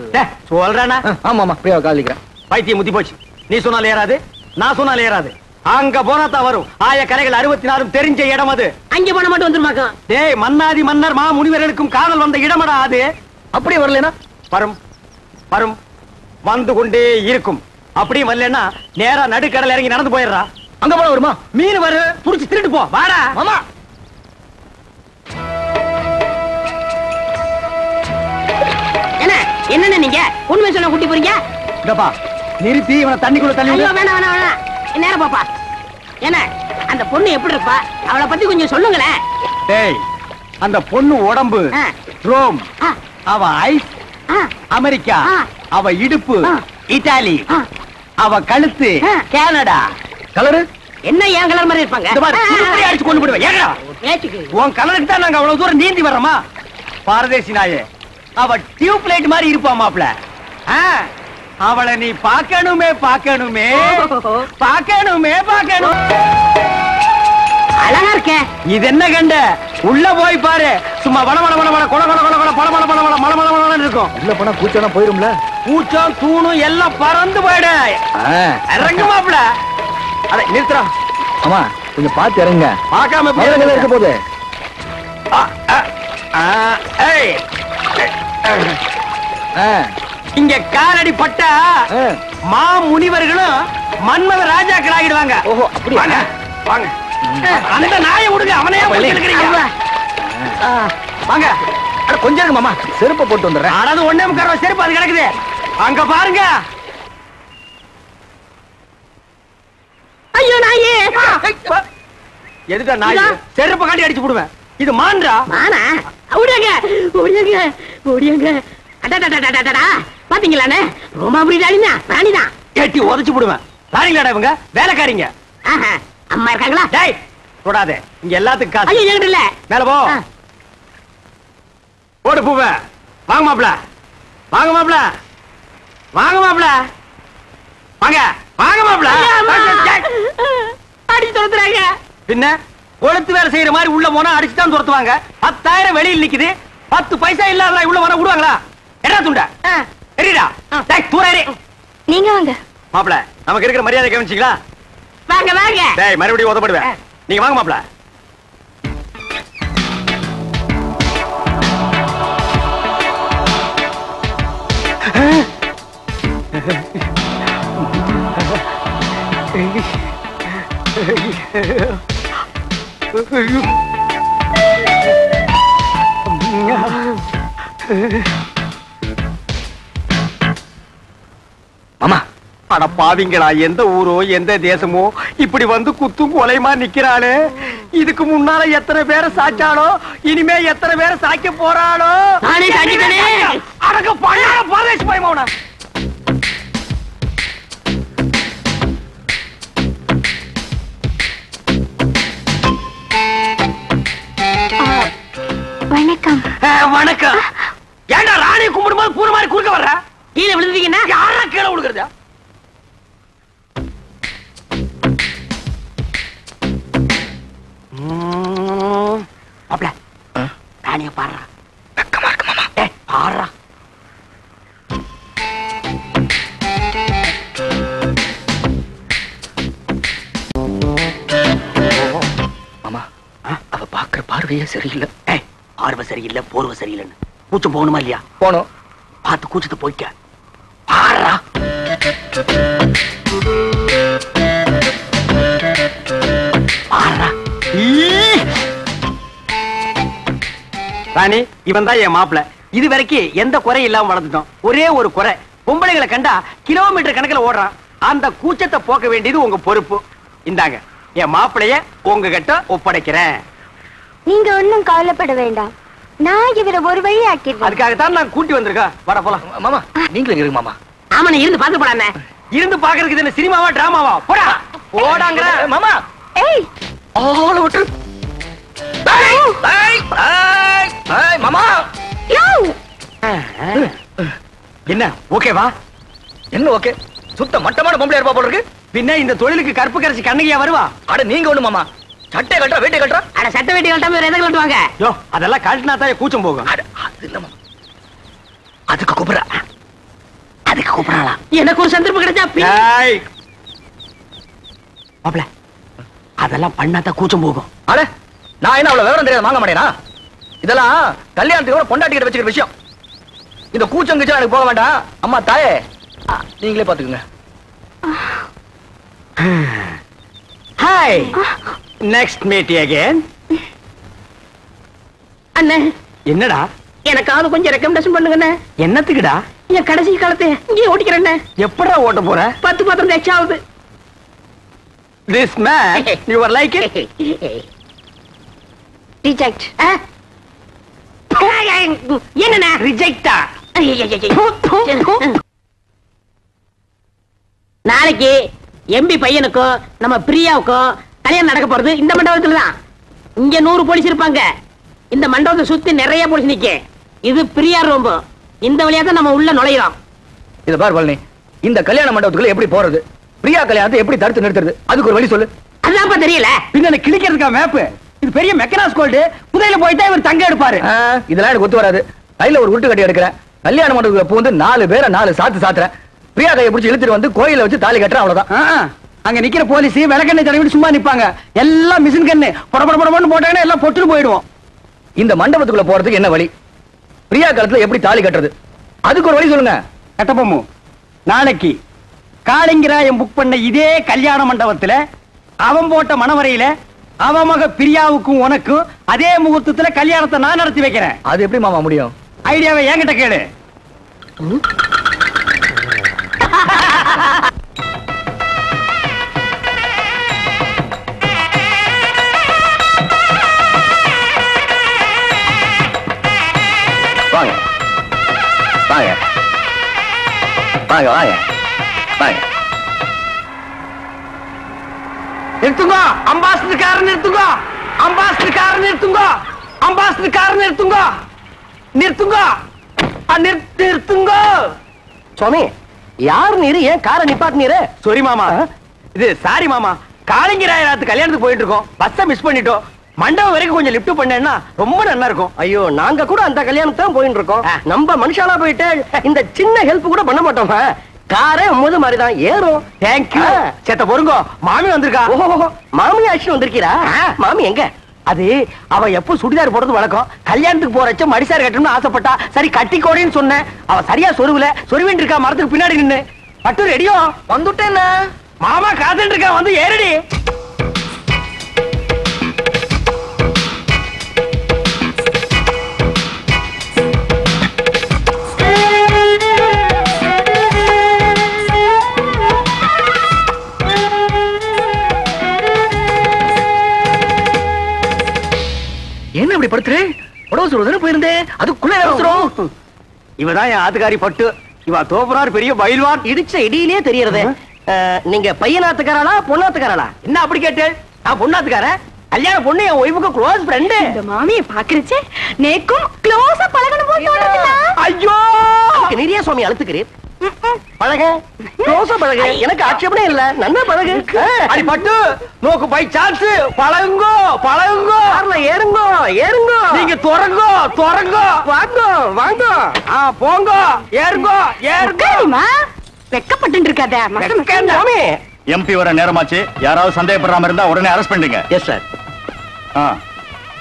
சொல்றேனா? ஆமா ஆமா பிரியாவை காதலிக்கிறேன். பைத்தியம் முத்தி போச்சு. நீ சொன்னாலும் ஏறாது நான் சொன்னாலும் ஏறாது. அங்க போனா தான் வரும். ஆய கரைகள் அறுபத்தி நாலும் தெரிஞ்ச இடம் அது. அங்க போன மட்டும் வந்துருமாக்கும் டேய் மன்னாதி மன்னர் மா முனிவர்களுக்கும் காதல் வந்த இடமடா அது. அப்படியே வரலனா? வரும் வரும். வந்து கொண்டே இருக்கும். அப்படியே வரலன்னா நேரா நடுக்கடல் இறங்கி நடந்து போயிடுறா. அங்க போனா வருமா? மீன் வரு புடிச்சு திருட்டு போ. வாடா. மாமா. என்ன என்னன்னு நீங்க? உண்மை சொல்ல கூட்டி போறீங்க நிறுத்தி இவனை தண்ணிக்குள்ள தள்ளி விடு. வேணாம் வேணாம் வேணாம். நேரம் பாப்பா. என்ன அந்த பொண்ணு எப்படி இருப்பா? அவளை பத்தி கொஞ்சம் சொல்லுங்களேன். டேய் அந்த பொண்ணு உடம்பு. ரோம் அவ ஐஸ் ஆ, அமெரிக்கா. அவ இடுப்பு. இத்தாலி. அவ கழுத்து. கனடா. கலரு? என்ன ஏன் கலர் மாதிரி இருப்பாங்க? அடிச்சு கொண்டு போடுவேன் உன் கலருக்கு தான் நாங்க அவ்வளவு தூரம் நீந்தி வர்றோமா? பாரதேசி நாயே. அவ டியூப் லைட் மாதிரி இருப்பா மாப்ள ஆ, அவளை நீ பார்க்கணுமே பார்க்கணுமே. பார்க்கணுமே பார்க்கணும். அழகா இருக்கே. இது என்ன கண்ட? உள்ள போய் பாரு. சும்மா வள வள வள வள கொல கொல கொல கொல பள பள பள பள மள மள மளன்னு இருக்கும். உள்ள போனா கூச்சம்னா போயிரும்ல? பூச்சம் தூணும் எல்லாம் பறந்து போயிடு. ஆ. இறங்கு மாப்ள அட நிறுத்துறா ஆமா கொஞ்சம் பார்த்து இறங்க பார்க்காம இருக்க போகுது. ஆ, ஆ, ஆ, ஏய். இங்க காலடி பட்டா. மா முனிவர்களும் மன்மத ராஜாக்கள் ஆகிடுவாங்க ஓஹோ? வாங்க வாங்க. அந்த நாயை விடுங்க அவனே. இருக்கிறீங்க வாங்க. அட கொஞ்சம் இருங்க மாமா. செருப்பை போட்டு வந்துடுறேன். அதாவது ஒண்ணே முக்கால் ரூபா செருப்பு அது கிடக்குது. அங்க பாருங்க. ஐயோ நாயே. எதுடா நாய்? செருப்பை காட்டி அடிச்சு போடுவேன் இது மான்றா? வானா ஓடியாங்க ஓடியாங்க ஓடியாங்க அடடடடடடடா. பாத்தீங்களாண்ணே? ரோமாபுரி ராணினா ராணிதான் ஏட்டி உதச்சு போடுவேன். ராணிங்களாடா இவங்க? வேலைக்காரிங்க. ஆஹா, அம்மா இருக்காங்களா? டேய் தொடாத. இங்க எல்லாத்துக்கும் ஐயோ காசு என்கிட்ட இல்ல. மேல போ. ஆ. போடு பூவ. வாங்க மாப்ள வாங்க மாப்ள வாங்க மாப்ள வாங்க. வாங்க மாப்ள அடி துரத்துறாங்க. பின்ன கொளுத்து வேலை செய்யற மாதிரி உள்ள போனா அடிச்சு தான் துரத்துவாங்க. பத்தாயிரம் வெளியில் நிக்குது. பத்து பைசா இல்லாத உள்ள போனா விடுவாங்களா? என்ன துண்ட. எரிடா டேய் தூரே நீங்க வாங்க. மாப்ள நமக்கு இருக்கிற மரியாதை கவனிச்சிங்களா? வாங்க வாங்க. டேய் மறுபடியும் உதப்படுவேன். நீங்க வாங்க மாப்ள மாமா. அட பாவிங்களா எந்த ஊரோ எந்த தேசமோ இப்படி வந்து குத்தும் கொலைமா நிக்கிறாளே. இதுக்கு முன்னால எத்தனை பேரை சாச்சாளோ இனிமே எத்தனை பேரை சாய்க்க போறாளோ. அடக்க பழைய பரதேசி பயமாவன வணக்கம். வணக்கம். ஏன்டா ராணி கும்பிடும்போது பூர மாதிரி குறுக்க வர்ற? கீழே விழுந்தீங்கன்னா யாரா கீழே விழுகிறதா? அப்பல ராணிய பாடுறா. வெக்கமா இருக்கு மாமா. ஏ பாடுறா. மாமா அவ பாக்குற பார்வையே சரியில்லை. ஏய் ஆர்வ சரியில்லை போர்வ சரியில்லைன்னு. கூச்சம் போகணுமா இல்லையா? போனோம் பார்த்து கூச்சத்தை போய்க்க. ஆரா பாடுறா ராணி இவன் தான் என் மாப்பிள. இது வரைக்கும் எந்த குறையும் இல்லாம வளர்ந்துட்டோம். ஒரே ஒரு குறை. பொம்பளைகளை கண்டா கிலோமீட்டர் கணக்குல ஓடுறான். அந்த கூச்சத்தை போக்க வேண்டியது உங்க பொறுப்பு. இந்தாங்க என் மாப்பிளைய உங்ககிட்ட ஒப்படைக்கிறேன். நீங்க ஒண்ணும் கவலைப்பட வேண்டாம். நான் இவரை ஒரு வழி ஆக்கிடுவேன். அதுக்காகத்தான் நான் கூட்டி வந்திருக்கேன் வாடா போலாம். மாமா நீங்களும் இருங்க மாமா. ஆமா இருந்து பாத்து போடாண்ணே இருந்து பாக்குறதுக்கு என்ன சினிமாவா டிராமாவா? போடா. போடாங்கிற மாமா. ஏய். ஆள விட்டு ஏய், ஏய், ஏய், ஏய், மாமா. என்ன ஓகேவா என்ன ஓகே சுத்த மட்டமான பொம்பளை இருப்பா போல இருக்கு. பின்ன இந்த தொழிலுக்கு கருப்பு கரைச்சி கண்ணகியா வருவா? அட நீங்க ஒண்ணு மாமா. சட்டை கட்டுறா வேட்டை கட்டுறா? அட சட்ட வேட்டி கட்டாம வேற எதை கட்டுவாங்க? யோ அதெல்லாம் கழட்டினா தான் கூச்சம் போகும். அதுக்கு கூப்பிடுறா. அதுக்கு கூப்பிடறாளா? எனக்கு ஒரு சந்தர்ப்பம் கிடைச்சா. மாப்ள அதெல்லாம் பண்ணாதான் கூச்சம் போகும். அட நான் என்ன அவ்வளவு விவரம் தெரியாது வாங்க மாட்டேனா இதெல்லாம் கல்யாணத்துக்கு கூட பொண்டாட்டிக்கிட்ட வச்சுக்கிற விஷயம். இந்த கூச்சம் கிச்சம் எனக்கு போக வேண்டாம். அம்மா தாயே நீங்களே பாத்துக்குங்க ஹாய்! நெக்ஸ்ட் மீட் அகைன் அண்ணே. என்னடா? எனக்காவது கொஞ்சம் ரெக்கமெண்டேஷன் பண்ணுங்கண்ணே. என்னத்துக்குடா? என் கடைசி காலத்தை இங்கே ஓட்டிக்கிறேண்ணே. எப்படா ஓட்ட போற? பத்து பத்திரம் எக்ஸ்ட்ரா ஆகுது. This man you are like it reject என்னண்ணே? ரிஜெக்டா நாளைக்கு எம்பி பையனுக்கும் நம்ம பிரியாவுக்கும் கல்யாணம் நடக்க போறது? இந்த மண்டபத்துல தான் இங்க நூறு போலீஸ் இருப்பாங்க. இந்த மண்டபத்தை சுத்தி நிறைய போலீஸ் நிக்க. இது பிரியா ரூம் இந்த வழியா தான் நம்ம உள்ள நுழையிறோம். இத பார் பழனி இந்த கல்யாண மண்டபத்துக்குள்ள எப்படி போறது? பிரியா கல்யாணத்தை எப்படி தடுத்து நிறுத்துறது? அதுக்கு ஒரு வழி சொல்லு. அதுதான்ப்பா தெரியல. பின்ன கிளிக்கிறதுக்கா மேப் இது பெரிய மெக்கனாஸ் கோல்டு. புதையில போயிட்டா இவர் தங்க எடுப்பாரு. இதெல்லாம் எனக்கு ஒத்து வராது. கையில ஒரு உருட்டு கட்டி எடுக்கிறேன். கல்யாண மண்டபத்துக்குள்ள பூந்து நாலு பேரை நாலு சாத்து சாத்துறேன். பிரியா கையை பிடிச்சி இழுத்துட்டு வந்து கோயில வச்சு தாலி கட்டுறேன் அவ்வளவுதான். அங்க நிக்கிற போலீஸ் விளக்கெண்ணெய் தடவிட்டு சும்மா நிப்பாங்க. எல்லாம் மிஷின் கண்ணு. பொட பொட பொடன்னு போட்டாங்கன்னா எல்லாம் பொட்டுன்னு போயிடுவோம். இந்த மண்டபத்துக்குள்ள போறதுக்கு என்ன வழி? பிரியா காலத்துல எப்படி தாலி கட்டுறது? அதுக்கு ஒரு வழி சொல்லுங்க. கட்டபொம்மு நாளைக்கு காளிங்கராயம் புக் பண்ண இதே கல்யாண மண்டபத்துல அவன் போட்ட மணவரையில அவன் மக பிரியாவுக்கும் உனக்கும் அதே முகூர்த்தத்துல கல்யாணத்தை நான் நடத்தி வைக்கிறேன். அது எப்படி மாமா முடியும்? ஐடியாவை என்கிட்ட கேளு. வாங்க வாங்க வாங்க நிறுத்துங்க அம்பாசிடர் கார் நிறுத்துங்க அம்பாசிடர் கார் நிறுத்துங்க அம்பாசிடர் கார் நிறுத்துங்க. நிறுத்துங்க நிறுத்துங்க. சுவாமி யார் நீரு? ஏன் காரை நிப்பாட்டு நீரு? சாரி மாமா. இது சாரி மாமா. காளிங்கராயத்து கல்யாணத்துக்கு போயிட்டு இருக்கோம் பஸ்ஸை மிஸ் பண்ணிட்டோம். மண்டபம் வரைக்கும் கொஞ்சம் லிஃப்ட் பண்ணேன்னா ரொம்ப நல்லா இருக்கும். ஐயோ நாங்க கூட அந்த கல்யாணத்துக்கு தான் போயிட்டு இருக்கோம் நம்ம மனுஷாலா போயிட்டு இந்த சின்ன ஹெல்ப் கூட பண்ண மாட்டோம். காரே முது மாதிரி தான் ஏறும் தேங்க்யூ சேத்த பொறுங்க மாமி வந்திருக்கா. ஓஹோ மாமி ஆச்சு வந்திருக்கீரா? மாமி எங்க? அது அவ எப்போ சுடிதார் போடுறது வழக்கம். கல்யாணத்துக்கு போறச்ச மடிசார் கட்டணும்னு ஆசைப்பட்டா சரி கட்டிக்கோடின்னு சொன்னேன். அவ சரியா சொருவுல சொருவின் இருக்கா மரத்துக்கு பின்னாடி நின்னு. பட்டு ரெடியோ? வந்துட்டேன் மாமா காத்துட்டு இருக்கா வந்து ஏறடி. இப்படி படுத்துரு? உடவு சொல்றதுன்னு போயிருந்தேன். அதுக்குள்ள அவசரம்? இவதான் என் ஆத்துக்காரி பட்டு. இவ தோப்புறார் பெரிய பயில்வான். இடிச்ச இடியிலே தெரியறது. நீங்க பையனாத்துக்காரா பொண்ணாத்துக்காரா என்ன அப்படி கேட்டு? நான் பொண்ணாத்துக்காரன். கல்யாண பொண்ணு என் ஒய்ஃபுக்கு க்ளோஸ் ஃப்ரெண்டு இந்த மாமியை பாக்குறச்சே நேக்கும் க்ளோஸா பழகணும் போல ஐயோ! நிறைய சுவாமி அழுத்துக்கிறேன் பழக? க்ளோஸா பழக. எனக்கு ஆட்சேபனே இல்ல. நன்னா பழகு. அடி பட்டு. நோக்கு பை சான்ஸ் பழகுங்கோ பழகுங்கோ. கார்ல ஏறுங்கோ ஏறுங்கோ. நீங்க துறங்கோ துறங்கோ வாங்க வாங்க. ஆ போங்கோ. ஏறுங்கோ ஏறுங்கோ. வெக்கப்பட்டு இருக்காத சாமி. எம்பி வர நேரமாச்சு. யாராவது சந்தேகப்படுறாம இருந்தா உடனே அரெஸ்ட் பண்ணுங்க எஸ் சார் ஆ.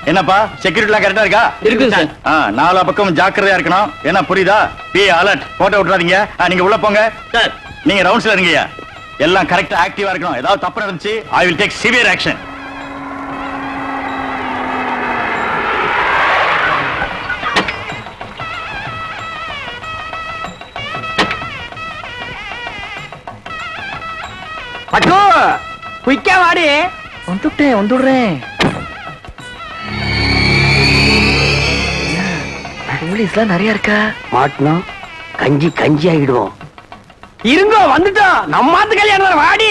என்னப்பா? செக்யூரிட்டிலாம் கரெக்டா இருக்கா? இருக்குங்க சார். ஆ, நாலா பக்கம் ஜாக்கிரதையா இருக்கணும். என்ன புரியுதா? பி அலர்ட் போட்டோ விட்டுறாதீங்க. நீங்க உள்ள போங்க. சார் நீங்க ரவுண்ட்ஸ்ல இருங்கய்யா. எல்லாம் கரெக்டா ஆக்டிவா இருக்கணும். ஏதாவது தப்பு நடந்துச்சு I will take severe action but குயிக்கா வாடி. வந்துட்டேன் வந்துடுறேன். போலீஸ்லாம் நிறைய இருக்கா? மாட்டினோம் கஞ்சி கஞ்சி ஆகிடுவோம் இருங்கோ வந்துட்டோம். நம்மாத்து கல்யாணம் தானே, வாடி.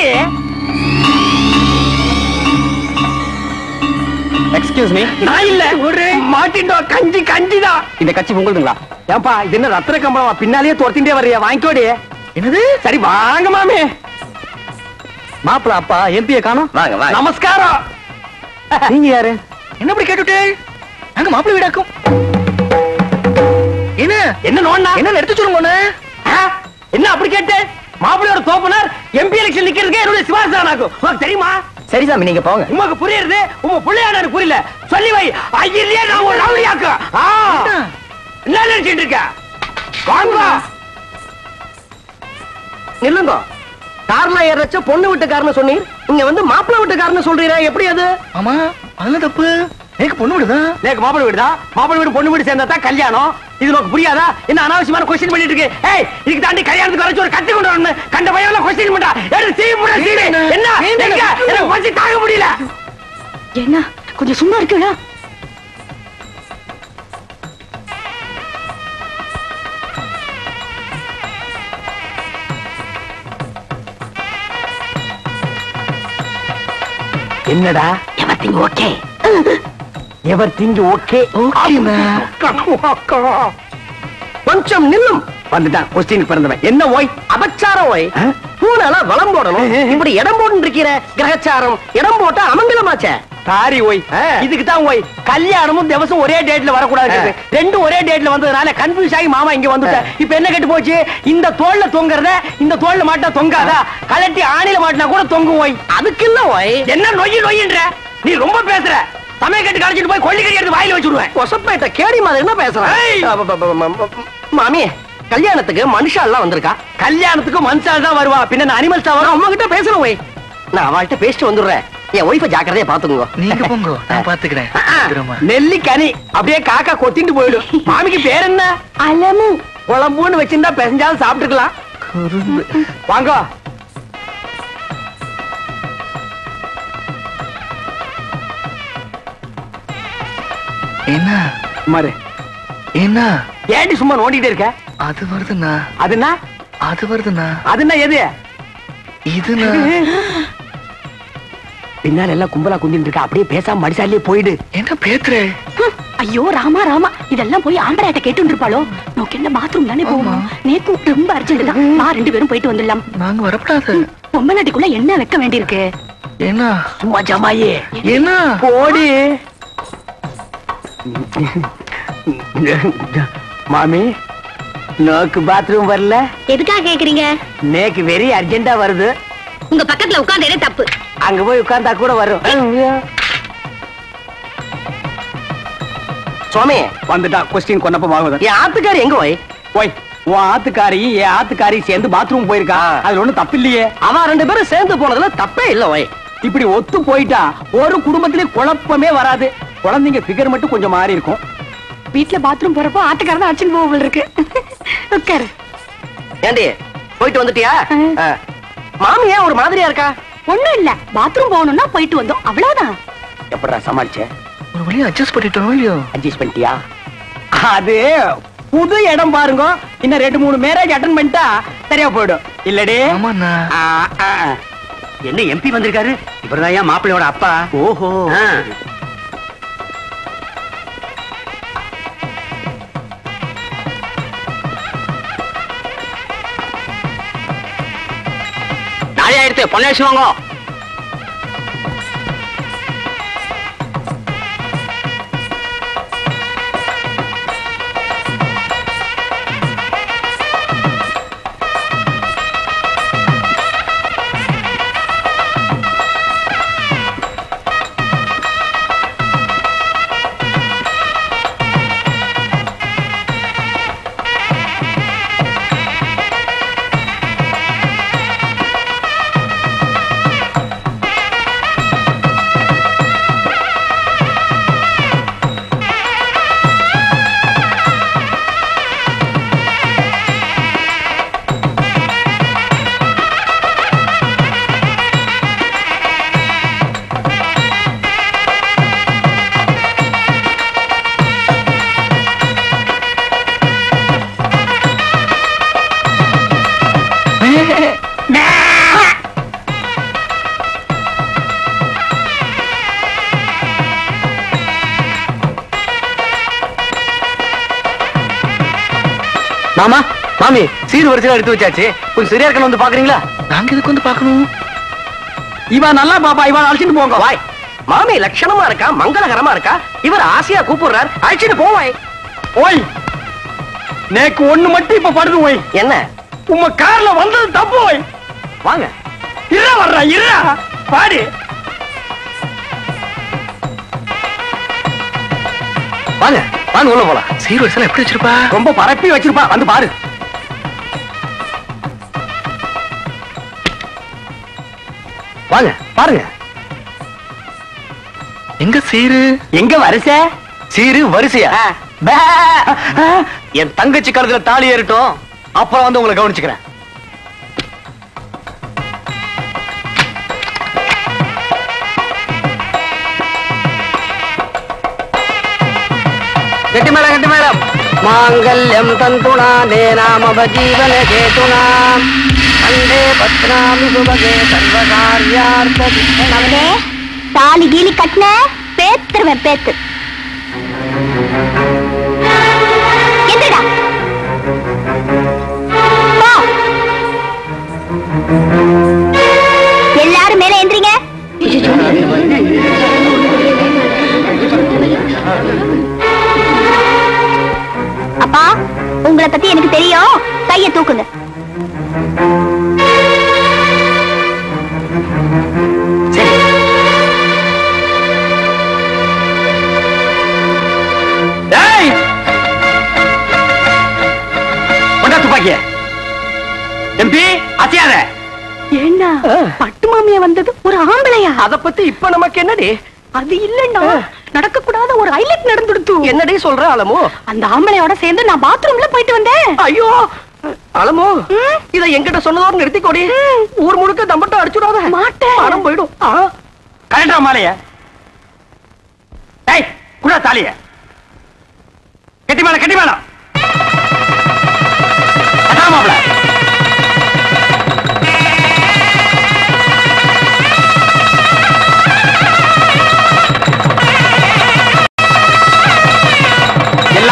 எக்ஸ்கியூஸ் மீ நான் இல்ல. ஒரு மாட்டிண்டோம் கஞ்சி கஞ்சிதான் இந்த கட்சி உங்களுதுங்களா? ஏன்பா இது என்ன ரத்தின கம்பளமா? பின்னாலேயே துரத்திட்டே வர்றியா வாங்கிக்கோடி. என்னது? சரி வாங்க மாமே. மாப்பிள அப்பா எம்பிய காணோம். வாங்க வாங்க. நமஸ்காரம். நீங்க யாரு? என்ன இப்படி கேட்டுட்டே? நாங்க மாப்பிள்ளை வீடாக்கும். என்ன? என்ன நோண்ணா என்ன எடுத்து சொல்லுங்க? என்ன அப்படி கேட்டு? மாப்பிள்ளையோட தோப்பனார் எம்பி எலெக்ஷன் நிக்கிறதுக்கு என்னுடைய சிவாசானாக்கும் உனக்கு தெரியுமா? சரி சாமி நீங்க போங்க. உமக்கு புரியுறது? உங்க பிள்ளையான எனக்கு புரியல. சொல்லி வை. ஐயிலேயே நான் ஒரு ரவுடியாக்கு. என்ன? நினைச்சிட்டு இருக்க? வாங்க. நில்லுங்க. கார்ல ஏறச்ச பொண்ணு வீட்டுக்காரன்னு சொன்னீர் இங்க வந்து மாப்பிள்ளை வீட்டுக்காரன்னு சொல்றீரா? எப்படி அது? ஆமா அதெல்லாம் தப்பு. எனக்கு பொண்ணு வீடுதான் நேக்கு மாப்பிள்ளை வீடுதா? மாப்பிள்ளை வீடு பொண்ணு வீடு சேர்ந்தா தான் கல்யாணம். இது உனக்கு புரியாதா? என்ன அனாவசியமான கொஸ்டின் பண்ணிட்டு இருக்கு ஏய் இதுக்கு தாண்டி கல்யாணத்துக்கு வரைச்சு ஒரு கத்தி கொண்டு வரணும் கண்ட பையன் கொஸ்டின் பண்றா எடுத்து சீவி போட சீவி. என்ன? எங்க? எனக்கு பசி தாங்க முடியல. என்ன? கொஞ்சம் சும்மா இருக்குடா என்னடா? Everything okay everything okay கொஞ்சம் நில்லும் வந்துட்டான் கொஸ்டின் பிறந்தவன் என்ன ஓய் அபச்சாரம் ஓய்? பூனால வளம் போடணும் இப்படி இடம் போட்டு இருக்கிற கிரகச்சாரம் இடம் போட்டா அமங்கலமாச்சே சாரி ஓய். இதுக்கு தான் ஓய் கல்யாணமும் திவசம் ஒரே டேட்ல வரக்கூடாது. ரெண்டும் ஒரே டேட்ல வந்ததுனால கன்ஃபியூஸ் ஆகி மாமா இங்க வந்துட்டேன் இப்ப என்ன கெட்டு போச்சு இந்த தோல்ல தொங்குறத இந்த தோல்ல மாட்டா தொங்காதா கலட்டி ஆணில மாட்டினா கூட தொங்கும் ஓய் அதுக்கு இல்ல ஓய் என்ன நொய்யி நொய்யின்ற நீ ரொம்ப பேசுற சமய கட்டு கழிச்சிட்டு போய் கொள்ளிக்கறி எடுத்து வாயில வச்சுடுவேன். கொசப்பேட்ட கேடி மாதிரி என்ன பேசுறேன் மாமி கல்யாணத்துக்கு மனுஷா எல்லாம் வந்திருக்கா? கல்யாணத்துக்கு மனுஷால் தான் வருவா. பின்ன நான் அனிமல்ஸ் வரும் உங்ககிட்ட பேசுறேன் ஓய். நான் அவள்கிட்ட பேசிட்டு வந்துடுறேன். என் ஒய்ஃபை ஜாக்கிரதையா பாத்துக்கோங்க நீங்க போங்க நான் பாத்துக்கிறேன் சீக்கிரமா. நெல்லி கனி அப்படியே காக்கா கொத்திட்டு போயிடும். மாமிக்கு பேர் என்ன? அலமு. குழம்புன்னு வச்சிருந்தா பெசஞ்சாலும் சாப்பிட்டுக்கலாம். வாங்க. என்ன? மாறு என்ன? ஏண்டி சும்மா நோண்டிட்டே இருக்க? அது வருதுண்ணா. அதுனா அது வருதுண்ணா. அதுனா எது? இதுண்ணா. பின்னால எல்லாம் கும்பலா குந்திட்டு இருக்க? அப்படியே பேசாம மடிசாலே போயிடு. என்ன பேத்துற? ஐயோ ராமா ராமா. இதெல்லாம் போய் ஆம்பராட்ட கேட்டு இருப்பாளோ நோக்கு என்ன பாத்ரூம் தானே போவோம் நேத்து ரொம்ப அர்ஜென்ட் தான். நான் ரெண்டு பேரும் போயிட்டு வந்துடலாம். நாங்க வரப்படாது. பொம்மநாட்டிக்குள்ள என்ன வைக்க வேண்டியிருக்கு? என்ன? சும்மா ஜமாயே. என்ன? போடி. மாமி நோக்கு பாத்ரூம் வரல? எதுக்காக கேக்குறீங்க? நேக்கு வெரி அர்ஜென்டா வருது. உங்க பக்கத்துல உட்கார்ந்தே தப்பு. அங்க போய் உட்கார்ந்தா கூட வரும். சுவாமி வந்துட்டான் கொஸ்டின் கொன்னப்பம் ஆகுது என் ஆத்துக்காரி எங்க ஓய் ஓய் உன் ஆத்துக்காரி என் ஆத்துக்காரி சேர்ந்து பாத்ரூம் போயிருக்கா. அதுல ஒண்ணும் தப்பு இல்லையே. அவன் ரெண்டு பேரும் சேர்ந்து போனதுல தப்பே இல்ல ஓய். இப்படி ஒத்து போயிட்டா ஒரு குடும்பத்திலே குழப்பமே வராது. குழந்தைங்க ஃபிகர் மட்டும் கொஞ்சம் மாறி இருக்கும். வீட்ல பாத்ரூம் போறப்போ ஆட்டுக்காரன் அடிச்சுட்டு போக இருக்கு. உட்காரு. ஏண்டி போயிட்டு வந்துட்டியா. மாமி ஏன் ஒரு மாதிரியா இருக்கா? ஒண்ணும் இல்ல. பாத்ரூம் போகணும்னா போயிட்டு வந்தோம். அவ்வளவுதான். எப்படா சமாளிச்ச? ஒரு வழியா அட்ஜஸ்ட் பண்ணிட்டோம் இல்லையோ? அட்ஜஸ்ட் பண்ணிட்டியா? அது புது இடம் பாருங்க. இன்னும் ரெண்டு மூணு மேரேஜ் அட்டன் பண்ணிட்டா சரியா போயிடும். இல்லடே. என்ன எம்பி வந்திருக்காரு? இவர்தான் ஏன் மாப்பிள்ளையோட அப்பா. ஓஹோ. நாளை ஆயிடுத்து பொண்ணு வாங்க மாமா சீர் வரிசையில எடுத்து வச்சாச்சு. கொஞ்சம் சரியா இருக்கணும் வந்து பாக்குறீங்களா? நாங்க இதுக்கு வந்து பார்க்கணும் இவன் நல்லா பாப்பா இவன் அழைச்சிட்டு போங்க. வாய். மாமி லட்சணமா இருக்கா? மங்களகரமா இருக்கா? இவர் ஆசையா கூப்பிடுறார். அழைச்சிட்டு போவாய் ஓய். நேக்கு ஒண்ணு மட்டும் இப்ப படுது ஓய். என்ன? உம்ம கார்ல வந்தது தப்பு ஓய். வாங்க. இருடா வர்றா இருடா பாடி. வாங்க. வாங்க உள்ள போலாம். சீர் வரிசையில எப்படி வச்சிருப்பா? ரொம்ப பரப்பி வச்சிருப்பா. வந்து பாரு. வாங்க பாருங்க. எங்க சீரு? எங்க வரிசை? சீரு வரிசையா. என் தங்கச்சி கழுத்துல தாலி ஏறட்டும். அப்புறம் வந்து உங்களை கவனிச்சுக்கிறேன். மேடம் கெட்டி மேடம். மாங்கல்யம் தந்துணா நேனாமவஜீவன கேதுனா கண்டே பத்ராமி சுபகே சர்வகாரியார்த்த அவனே தாலி கீலி கட்டின பேத்துருவேன் பேத்து. எல்லாரும் மேல எந்திரிங்க. அப்பா உங்களை பத்தி எனக்கு தெரியும். கைய தூக்குங்க. எம்பி அசையாத. ஏண்டா? பட்டு மாமியா வந்தது ஒரு ஆம்பளையா? அத பத்தி இப்ப நமக்கு என்னடி? அது இல்லன்னா நடக்க கூடாத ஒரு ஹைலைட் நடந்துடுத்து. என்னடி சொல்ற அலமோ? அந்த ஆம்பளையோட சேர்ந்து நான் பாத்ரூம்ல போயிட்டு வந்தேன். ஐயோ! அலமோ இத என்கிட்ட சொன்னதோட நிறுத்திக்கோடி. ஊர் முழுக்க தம்பட்டம் அடிச்சுடாத. மாட்டேன். பணம் போயிடும். ஆ. கலண்டா மாலைய. டேய் குடா தாலிய. கட்டி மேல கட்டி மேல. மாப்பிள.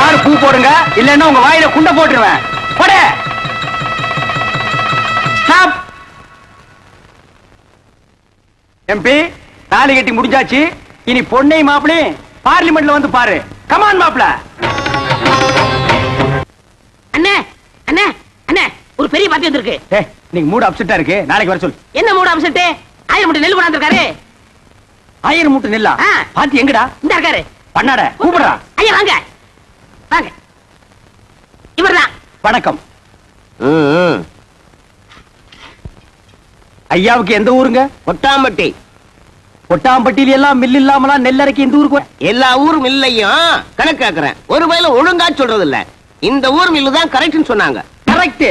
எல்லாரும் பூ போடுங்க? இல்லன்னா உங்க வாயில குண்ட போட்டுருவேன். போடு. ஸ்டாப் எம்பி தாலி கட்டி முடிஞ்சாச்சு. இனி பொண்ணை மாப்பிளே பார்லிமெண்ட்ல வந்து பாரு. கமான் மாப்பிள. அண்ணே அண்ணே அண்ணே ஒரு பெரிய பாத்தி வந்திருக்கு. ஏய் நீங்க மூடு அப்செட்டா இருக்கு. நாளைக்கு வர சொல்லு. என்ன மூட அம்சட்டு ஆயிரம் மட்டும் நெல் கொண்டாந்துருக்காரு ஆயிரம் மூட்டை நெல்லா? ஆ. பாத்தி எங்கடா? இந்த இருக்காரு. பண்ணாட கூப்பிடுறா. ஐயா வாங்க. வாங்க. இவர்தான். வணக்கம். ஐயாவுக்கு எந்த ஊருங்க? கொட்டாம்பட்டி கொட்டாம்பட்டியில எல்லாம் மில் இல்லாமலாம் நெல் அரைக்க இந்த ஊருக்கு எல்லா ஊர் மில்லையும் கணக்காக்குறேன் ஒரு வயல ஒழுங்கா சொல்றது இல்ல இந்த ஊர் மில்லு தான் கரெக்ட்னு சொன்னாங்க. கரெக்ட்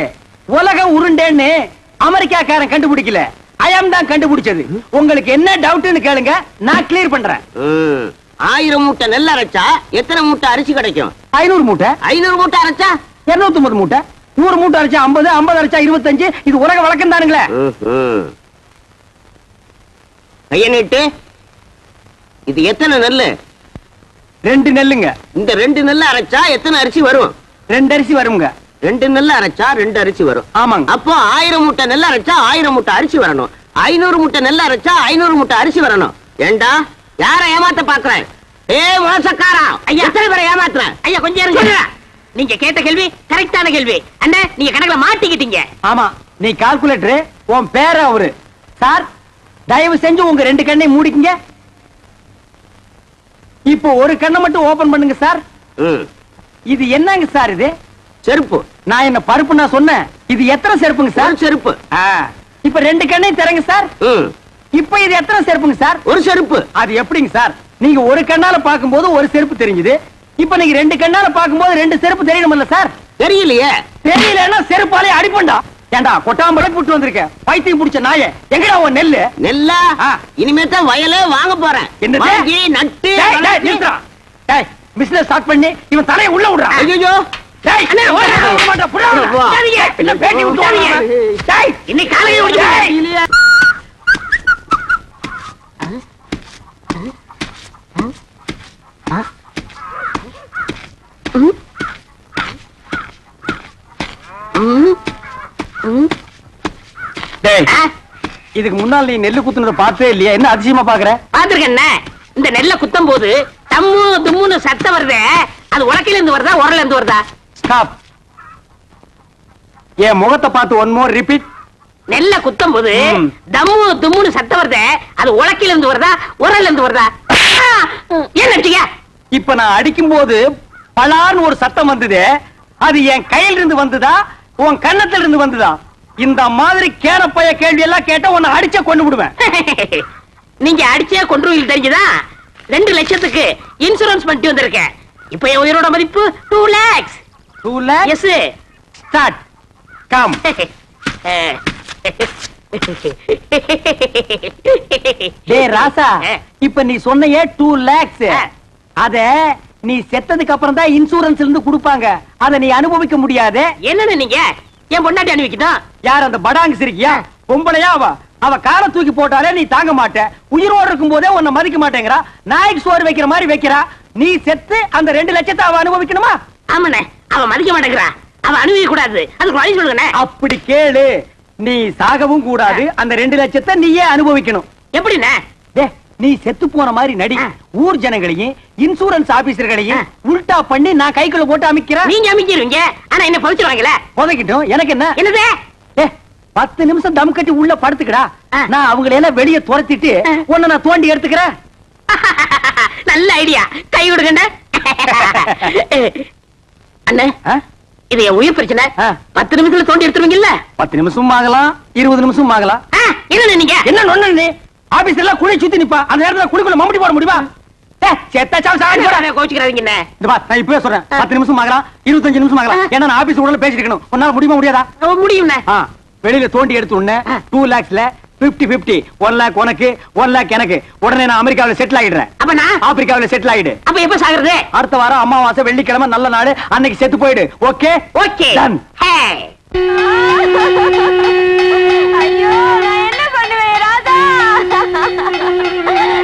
உலக உருண்டேன்னு அமெரிக்காக்காரன் கண்டுபிடிக்கல. அயம் தான் கண்டுபிடிச்சது. உங்களுக்கு என்ன டவுட்னு கேளுங்க. நான் கிளியர் பண்றேன். ஆயிரம் மூட்டை நெல் அரைச்சா எத்தனை மூட்டை அரிசி கிடைக்கும்? ஐநூறு மூட்டை. ஐநூறு மூட்டை அரைச்சா? இருநூத்தி ஒன்பது மூட்டை. நூறு மூட்டை அரைச்சா ஐம்பது ஐம்பது அரைச்சா இருபத்தஞ்சு. இது உலக வழக்கம் தானுங்களே. ம்ஹும். கைய நீட்டு. இது எத்தனை நெல்லு? ரெண்டு நெல்லுங்க. இந்த ரெண்டு நெல்லை அரைச்சா எத்தனை அரிசி வரும்? ரெண்டு அரிசி வருங்க. ரெண்டு நெல் அரைச்சா ரெண்டு அரிசி வரும். ஆமாங்க. அப்போ ஆயிரம் மூட்டை நெல் அரைச்சா ஆயிரம் மூட்டை அரிசி வரணும். ஐநூறு மூட்டை நெல் அரைச்சா ஐநூறு மூட்டை அரிசி வரணும். ஏண்டா? யார ஏமாத்த பாக்குறேன் ஏ மோசக்காரா? ஐயா. எத்தனை பேரை ஏமாத்துறேன் ஐயா கொஞ்சம் இருங்க. நீங்க கேட்ட கேள்வி கரெக்டான கேள்வி. அண்ணே நீங்க கணக்குல மாட்டிக்கிட்டீங்க. ஆமா நீ கால்குலேட்டர் உன் பேர அவரு. சார் தயவு செஞ்சு உங்க ரெண்டு கண்ணை மூடிக்கங்க. இப்போ ஒரு கண்ணை மட்டும் ஓபன் பண்ணுங்க சார். ம். இது என்னங்க சார் இது? செருப்பு. நான் என்ன பருப்பு நான் சொன்னேன். இது எத்தனை செருப்புங்க ஒரு சார் செருப்பு. ஆ, இப்ப ரெண்டு கண்ணையும் திறங்க சார். ம். இப்ப இது எத்தனை செருப்புங்க சார்? ஒரு செருப்பு. அது எப்படிங்க சார்? நீங்க ஒரு கண்ணால பாக்கும்போது ஒரு செருப்பு தெரிஞ்சுது. இப்ப நீங்க ரெண்டு கண்ணால பாக்கும்போது ரெண்டு செருப்பு தெரியணும்ல சார். தெரியலையே. தெரியலன்னா செருப்பாலே அடிப்பண்டா. ஏண்டா கொட்டாம்பளை புட்டு வந்திருக்க. பைத்தியம் புடிச்ச நாயே. எங்கடா உன் நெல்லு? நெல்லா. இனிமே தான் வயலே வாங்க போறேன்? வாங்கி நட்டு டேய், டேய், business start பண்ணி இவன் தலையை உள்ள விடுறா. ஐயோ டேய், அண்ணே, ஓடு. புடா. பேட்டி விட்டு விடாதீங்க. விடுறா. டேய், இன்னைக்கு காலையில டேய். டேய் இதுக்கு முன்னால் நீ நெல்லு குத்துனதை பார்த்தே இல்லையா? என்ன அதிசயமா பாக்குற பாத்துருக்கண்ணே இந்த நெல்லை குத்தும் போது தம்மு தும்முன்னு சத்தம் வருதே. அது உலக்கையில இருந்து வருதா உரல்ல இருந்து வருதா? ஸ்டாப் என் முகத்தை பார்த்து ஒன் மோர் ரிப்பீட் நெல்ல குத்தும் போது. தம்மு தும்முன்னு சத்தம் வருதே. அது உலக்கையில இருந்து வருதா உரல்ல இருந்து வருதா! ஏன் நடிச்சீங்க இப்ப நான் அடிக்கும் போது பலான்னு ஒரு சத்தம் வந்தது அது என் கையில இருந்து வந்ததா உன் கன்னத்துல இருந்து வந்ததா? இந்த மாதிரி கேனப்பைய கேள்வி எல்லாம் கேட்டா உன்னை அடிச்ச கொண்டு விடுவேன். நீங்க அடிச்சே கொன்றுவீங்க தெரிஞ்சுதா? ரெண்டு லட்சத்துக்கு இன்சூரன்ஸ் பண்ணிட்டு வந்திருக்கேன். இப்ப என் உயிரோட மதிப்பு two lakhs two lakh yes start come டேய் ராசா. இப்ப நீ சொன்னையே டூ லேக்ஸ். அத நீ செத்ததுக்கு அப்புறம் தான் இன்சூரன்ஸ் இருந்து கொடுப்பாங்க. அத நீ அனுபவிக்க முடியாது. என்னன்னு நீங்க? என் பொண்டாட்டி அனுப்பிக்கணும் யார் அந்த படாங்கு சிரிக்கியா? பொம்பளையா அவ? அவ காலை தூக்கி போட்டாலே நீ தாங்க மாட்ட. உயிரோடு இருக்கும் போதே உன்னை மதிக்க மாட்டேங்கிறா. நாய்க்கு சோறு வைக்கிற மாதிரி வைக்கிறா. நீ செத்து அந்த ரெண்டு லட்சத்தை அவ அனுபவிக்கணுமா? ஆமாண்ணே. அவ மதிக்க மாட்டேங்கிறா. அவ அனுபவிக்க கூடாது. அதுக்கு வழி சொல்லுங்கண்ணே. அப்படி கேளு. நீ சாகவும் கூடாது. அந்த ரெண்டு லட்சத்தை நீயே அனுபவிக்கணும். எப்படிண்ணே? நீ செத்து போன மாதிரி நடி. ஊர் ஜனங்களையும் இன்சூரன்ஸ் ஆபீசர்களையும். உல்டா பண்ணி நான் கைக்குள்ள போட்டு அமைக்கிறேன் நீங்க அமைக்கிருவீங்க. ஆனா என்ன பவிச்சிருவாங்கல்ல புதைக்கிட்டோம். எனக்கு என்ன? என்னது? பத்து நிமிஷம் தம் கட்டி உள்ள படுத்துக்கடா. நான் அவங்களை எல்லாம் வெளியே துரத்திட்டு. உன்னை நான் தோண்டி எடுத்துக்கிறேன். நல்ல ஐடியா கை விடுங்கண்ணே. அண்ணே? இது என் உயிர் பிரச்சனை. பத்து நிமிஷத்துல தோண்டி எடுத்துருவீங்கல்ல? பத்து நிமிஷம் ஆகலாம் இருபது நிமிஷம் ஆகலாம். ஆ, என்னண்ணே நீங்க? என்ன நொண்ணு நீ? ஆபீஸ் எல்லாம் குழி சுத்தி நிப்பா. அந்த நேரத்துல குழிக்குள்ள மம்படி போட முடியுமா? வெளியில தோண்டி எடுத்த. டூ லேக்ஸ்ல பிப்டி பிப்டி ஒன் லேக் உனக்கு ஒன் லேக் எனக்கு. உடனே நான் அமெரிக்காவில் செட்டில் ஆகிடுறேன். அப்ப நான்? ஆப்பிரிக்காவில் செட்டில் ஆகிடு. அப்ப எப்ப சாகுறது? அடுத்த வாரம் அமாவாசை வெள்ளிக்கிழமை நல்ல நாடு அன்னைக்கு செத்து போயிடு. Okay okay. ஹே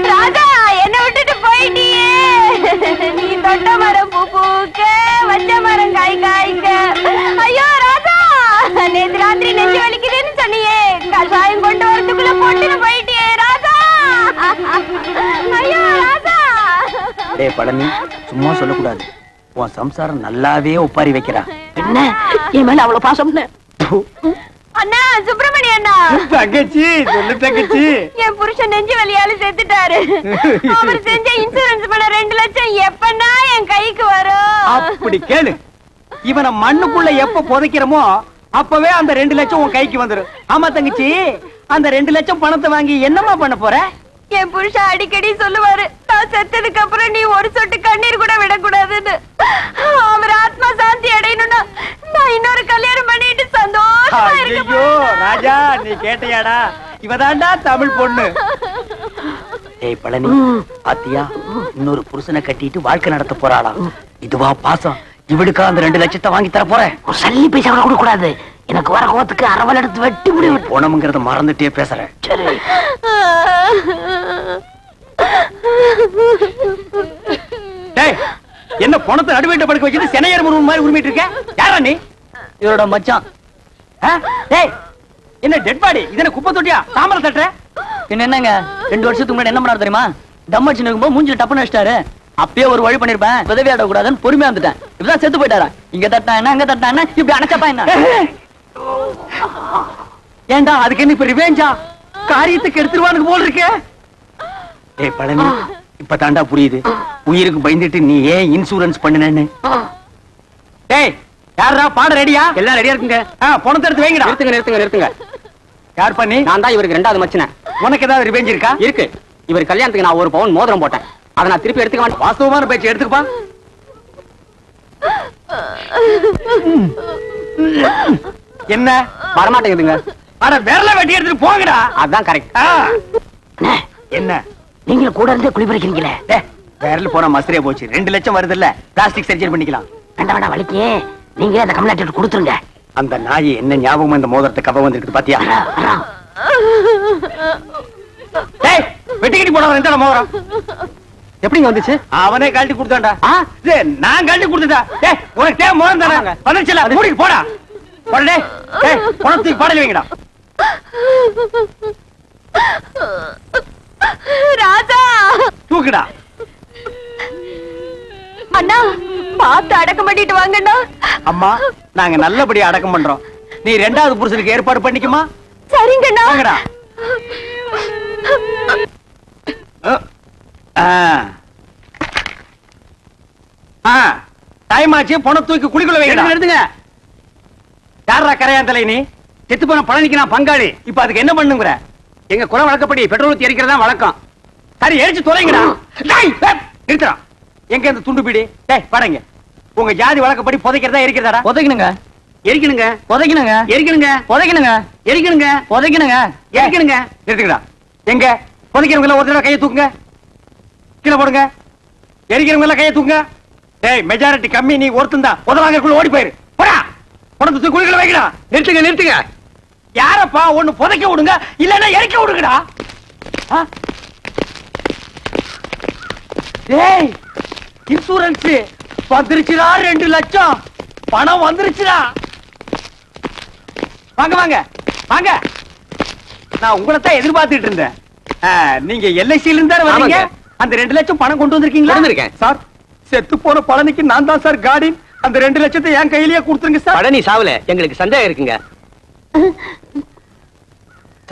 ராதா என்ன விட்டுட்டு போயிட்டியே. நீ தொட்ட மரம் பூ பூக்க வச்ச மரம் காய் காய்க்க. ஐயோ ராதா நேத்து ராத்திரி நெஞ்சு வலிக்குதுன்னு சொன்னியே. கஷாயம் கொண்டு வரதுக்குள்ள போட்டுன்னு போயிட்டியே ராதா ஐயோ ராதா டேய் பழனி சும்மா சொல்லக்கூடாது. உன் சம்சாரம் நல்லாவே ஒப்பாரி வைக்கிறா. என்ன? என் மேல அவ்வளவு பாசம்னு? அண்ணா சுப்பிரமணி அண்ணா. தங்கச்சி சொல்லு தங்கச்சி. என் புருஷன் நெஞ்சு வலியால செத்துட்டாரு. அவர் செஞ்ச இன்சூரன்ஸ் பண்ண ரெண்டு லட்சம் எப்பன்னா என் கைக்கு வரும். அப்படி கேளு. இவனை மண்ணுக்குள்ள எப்ப புதைக்கிறோமோ அப்பவே அந்த ரெண்டு லட்சம் உன் கைக்கு வந்துரும். ஆமா தங்கச்சி. அந்த ரெண்டு லட்சம் பணத்தை வாங்கி என்னம்மா பண்ண போற? என் புருஷன் அடிக்கடி சொல்லுவாரு நான் செத்ததுக்கு அப்புறம் நீ ஒரு சொட்டு கண்ணீர் கூட விடக்கூடாதுன்னு. அவர் ஆத்மா சாந்தி அடையணும்னா நான் இன்னொரு கல்யாணம் ஐயோ ராஜா நீ கேட்டையாடா? இவதாண்டா தமிழ் பொண்ணு. ஏய் பழனி பாத்தியா? இன்னொரு புருஷனை கட்டிட்டு வாழ்க்கை நடத்த போறாளாம் இதுவா பாசம். இவளுக்கா அந்த ரெண்டு லட்சத்தை வாங்கி தர போறேன்? ஒரு சல்லி பைசா கூட கொடுக்க கூடாது. எனக்கு வர கோவத்துக்கு அரவல் எடுத்து வெட்டி முடியும் போனமுங்கிறத மறந்துட்டே பேசுறேன் சரி. டேய் என்ன பணத்தை நடுவேட்ட படுக்க வச்சுட்டு சென்னையர் முருகன் மாதிரி உரிமிட்டு இருக்க? யாரா நீ? இவரோட மச்சான். என்ன டெட் பாடி இது குப்பை தொட்டியா? தாமரை தட்டுற? என்ன என்னங்க? ரெண்டு வருஷத்துக்கு முன்னாடி என்ன பண்ணாரு தெரியுமா? தம் அடிச்சு நிற்கும்போது மூஞ்சில டப்புன்னு வச்சிட்டாரு அப்பயே ஒரு வழி பண்ணிருப்பேன். உதவி ஆட கூடாதுன்னு பொறுமையா வந்துட்டேன். இப்பதான் செத்து போயிட்டாரா? இங்க தட்டா என்ன அங்க தட்டா என்ன? இப்படி அணைச்சப்பா என்ன? ஏண்டா அதுக்கு என்ன இப்ப ரிவேஞ்சா காரியத்துக்கு எடுத்துருவானுக்கு போல் இருக்கே. டேய் பழனி இப்ப தாண்டா புரியுது. உயிருக்கு பயந்துட்டு நீ ஏன் இன்சூரன்ஸ் பண்ணுனேன்னு? டேய் யாரா பாட ரெடியா? எல்லாம் ரெடியா இருக்குங்க. பணத்தை எடுத்து வைங்கடா. நிறுத்துங்க நிறுத்துங்க நிறுத்துங்க. யார் பண்ணி? நான் தான் இவருக்கு ரெண்டாவது மச்சினேன் உனக்கு ஏதாவது ரிவேஞ்ச் இருக்கா? இருக்கு. இவர் கல்யாணத்துக்கு நான் ஒரு பவுன் மோதிரம் போட்டேன். அதை நான் திருப்பி எடுத்துக்க மாட்டேன். வாஸ்தவமான பேச்சு எடுத்துக்கப்பா. என்ன? வரமாட்டேங்குதுங்க. அட விரல வெட்டி எடுத்துட்டு போங்கடா. அதான் கரெக்ட் என்ன? நீங்களும் கூட இருந்தே குளிப்பறிக்கிறீங்களே டே விரல் போன மசரே போச்சு. ரெண்டு லட்சம் வருது இல்ல பிளாஸ்டிக் சர்ஜரி பண்ணிக்கலாம். வேண்டாம் வேண்டாம் வலிக்கு. நீங்களே அந்த கம்லாட்டி கொடுத்துருங்க. அந்த நாய் என்ன ஞாபகம் இந்த மோதிரத்தை கவ வந்திருக்கு பாத்தியா. டேய் வெட்டிக்கிட்டு போனவன் எந்த மோதிரம்? எப்படிங்க வந்துச்சு? அவனே கழட்டி கொடுத்தான்டா? டேய், நான் கழட்டி கொடுத்துட்டா டேய் உனக்கு தேவை மோதிரம் தானே? வந்துருச்சுல மூடிட்டு போடா. உடனே ஏய், பணத்துக்கு பாடல் வைங்கடா. ராஜா! தூக்குடா. அண்ணா பார்த்து அடக்கம் பண்ணிட்டு வாங்கண்ணா. அம்மா நாங்க நல்லபடியா அடக்கம் பண்றோம். நீ ரெண்டாவது புருஷனுக்கு ஏற்பாடு பண்ணிக்குமா? சரிங்கண்ணா. வாங்கடா. அஹ். ஆ. ஆ. டைம் ஆச்சு பணம் தூக்கி குழிக்குள்ள வைங்க எடுத்துங்க. யாரா கரையாந்தலை நீ? செத்து போன பழனிக்கு நான் பங்காளி. இப்ப அதுக்கு என்ன பண்ணுங்கிற? எங்க குல வழக்கப்படி பெட்ரோல் ஊத்தி எரிக்கிறதா வழக்கம். சரி எரிச்சு தொலைங்கடா. நிறுத்துடா. எங்க இந்த துண்டு பீடி? டேய் பாருங்க உங்க ஜாதி வழக்கப்படி புதைக்கிறதா எரிக்கிறதாடா? புதைக்கணுங்க. எரிக்கணுங்க. புதைக்கணுங்க. எரிக்கணுங்க. புதைக்கணுங்க. எரிக்கணுங்க. புதைக்கணுங்க. எரிக்கணுங்க. நிறுத்துங்கடா. எங்க? புதைக்கிறவங்க எல்லாம் ஒரு தடவை கையை தூக்குங்க. கீழே போடுங்க. எரிக்கிறவங்க எல்லாம் கையை தூக்குங்க. டேய் மெஜாரிட்டி கம்மி நீ ஒருத்தன் தான். உதவாங்கக்குள்ள ஓடி போயிரு. போடா. உனக்கு தூக்கி குழிகளை வைக்கடா. நிறுத்துங்க நிறுத்துங்க. யாரப்பா ஒண்ணு புதைக்க விடுங்க இல்லன்னா எரிக்க விடுங்கடா. ஆ? இன்சூரன்ஸ். வந்துருச்சுடா ரெண்டு லட்சம். பணம் வந்துருச்சுடா. வாங்க வாங்க வாங்க. நான் உங்களை தான் எதிர்பார்த்துட்டு இருந்தேன். நீங்க எல்ஐசில இருந்தா வரீங்க. அந்த ரெண்டு லட்சம் பணம் கொண்டு வந்திருக்கீங்களா? வந்திருக்கேன். சார் செத்து போன பழனிக்கு நான் தான் சார் கார்டின் அந்த ரெண்டு லட்சத்தை என் கையிலேயே கொடுத்துருங்க சார். பழனி சாவல எங்களுக்கு சந்தேகம் இருக்குங்க.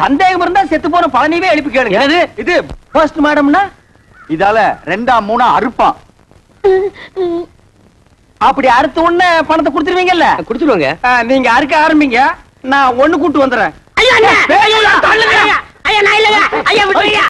சந்தேகம் இருந்தா செத்து போன பழனிவே எழுப்பி கேளுங்க? இது போஸ்ட் மாடம்னா இதால ரெண்டா மூணா அறுப்பான். அப்படி அறுத்த உடனே பணத்தை கொடுத்துருவீங்கல்ல? குடுத்துருவாங்க. நீங்க அறுக்க ஆரம்பிங்க. நான் ஒண்ணு கூட்டு வந்துடுறேன். ஐயா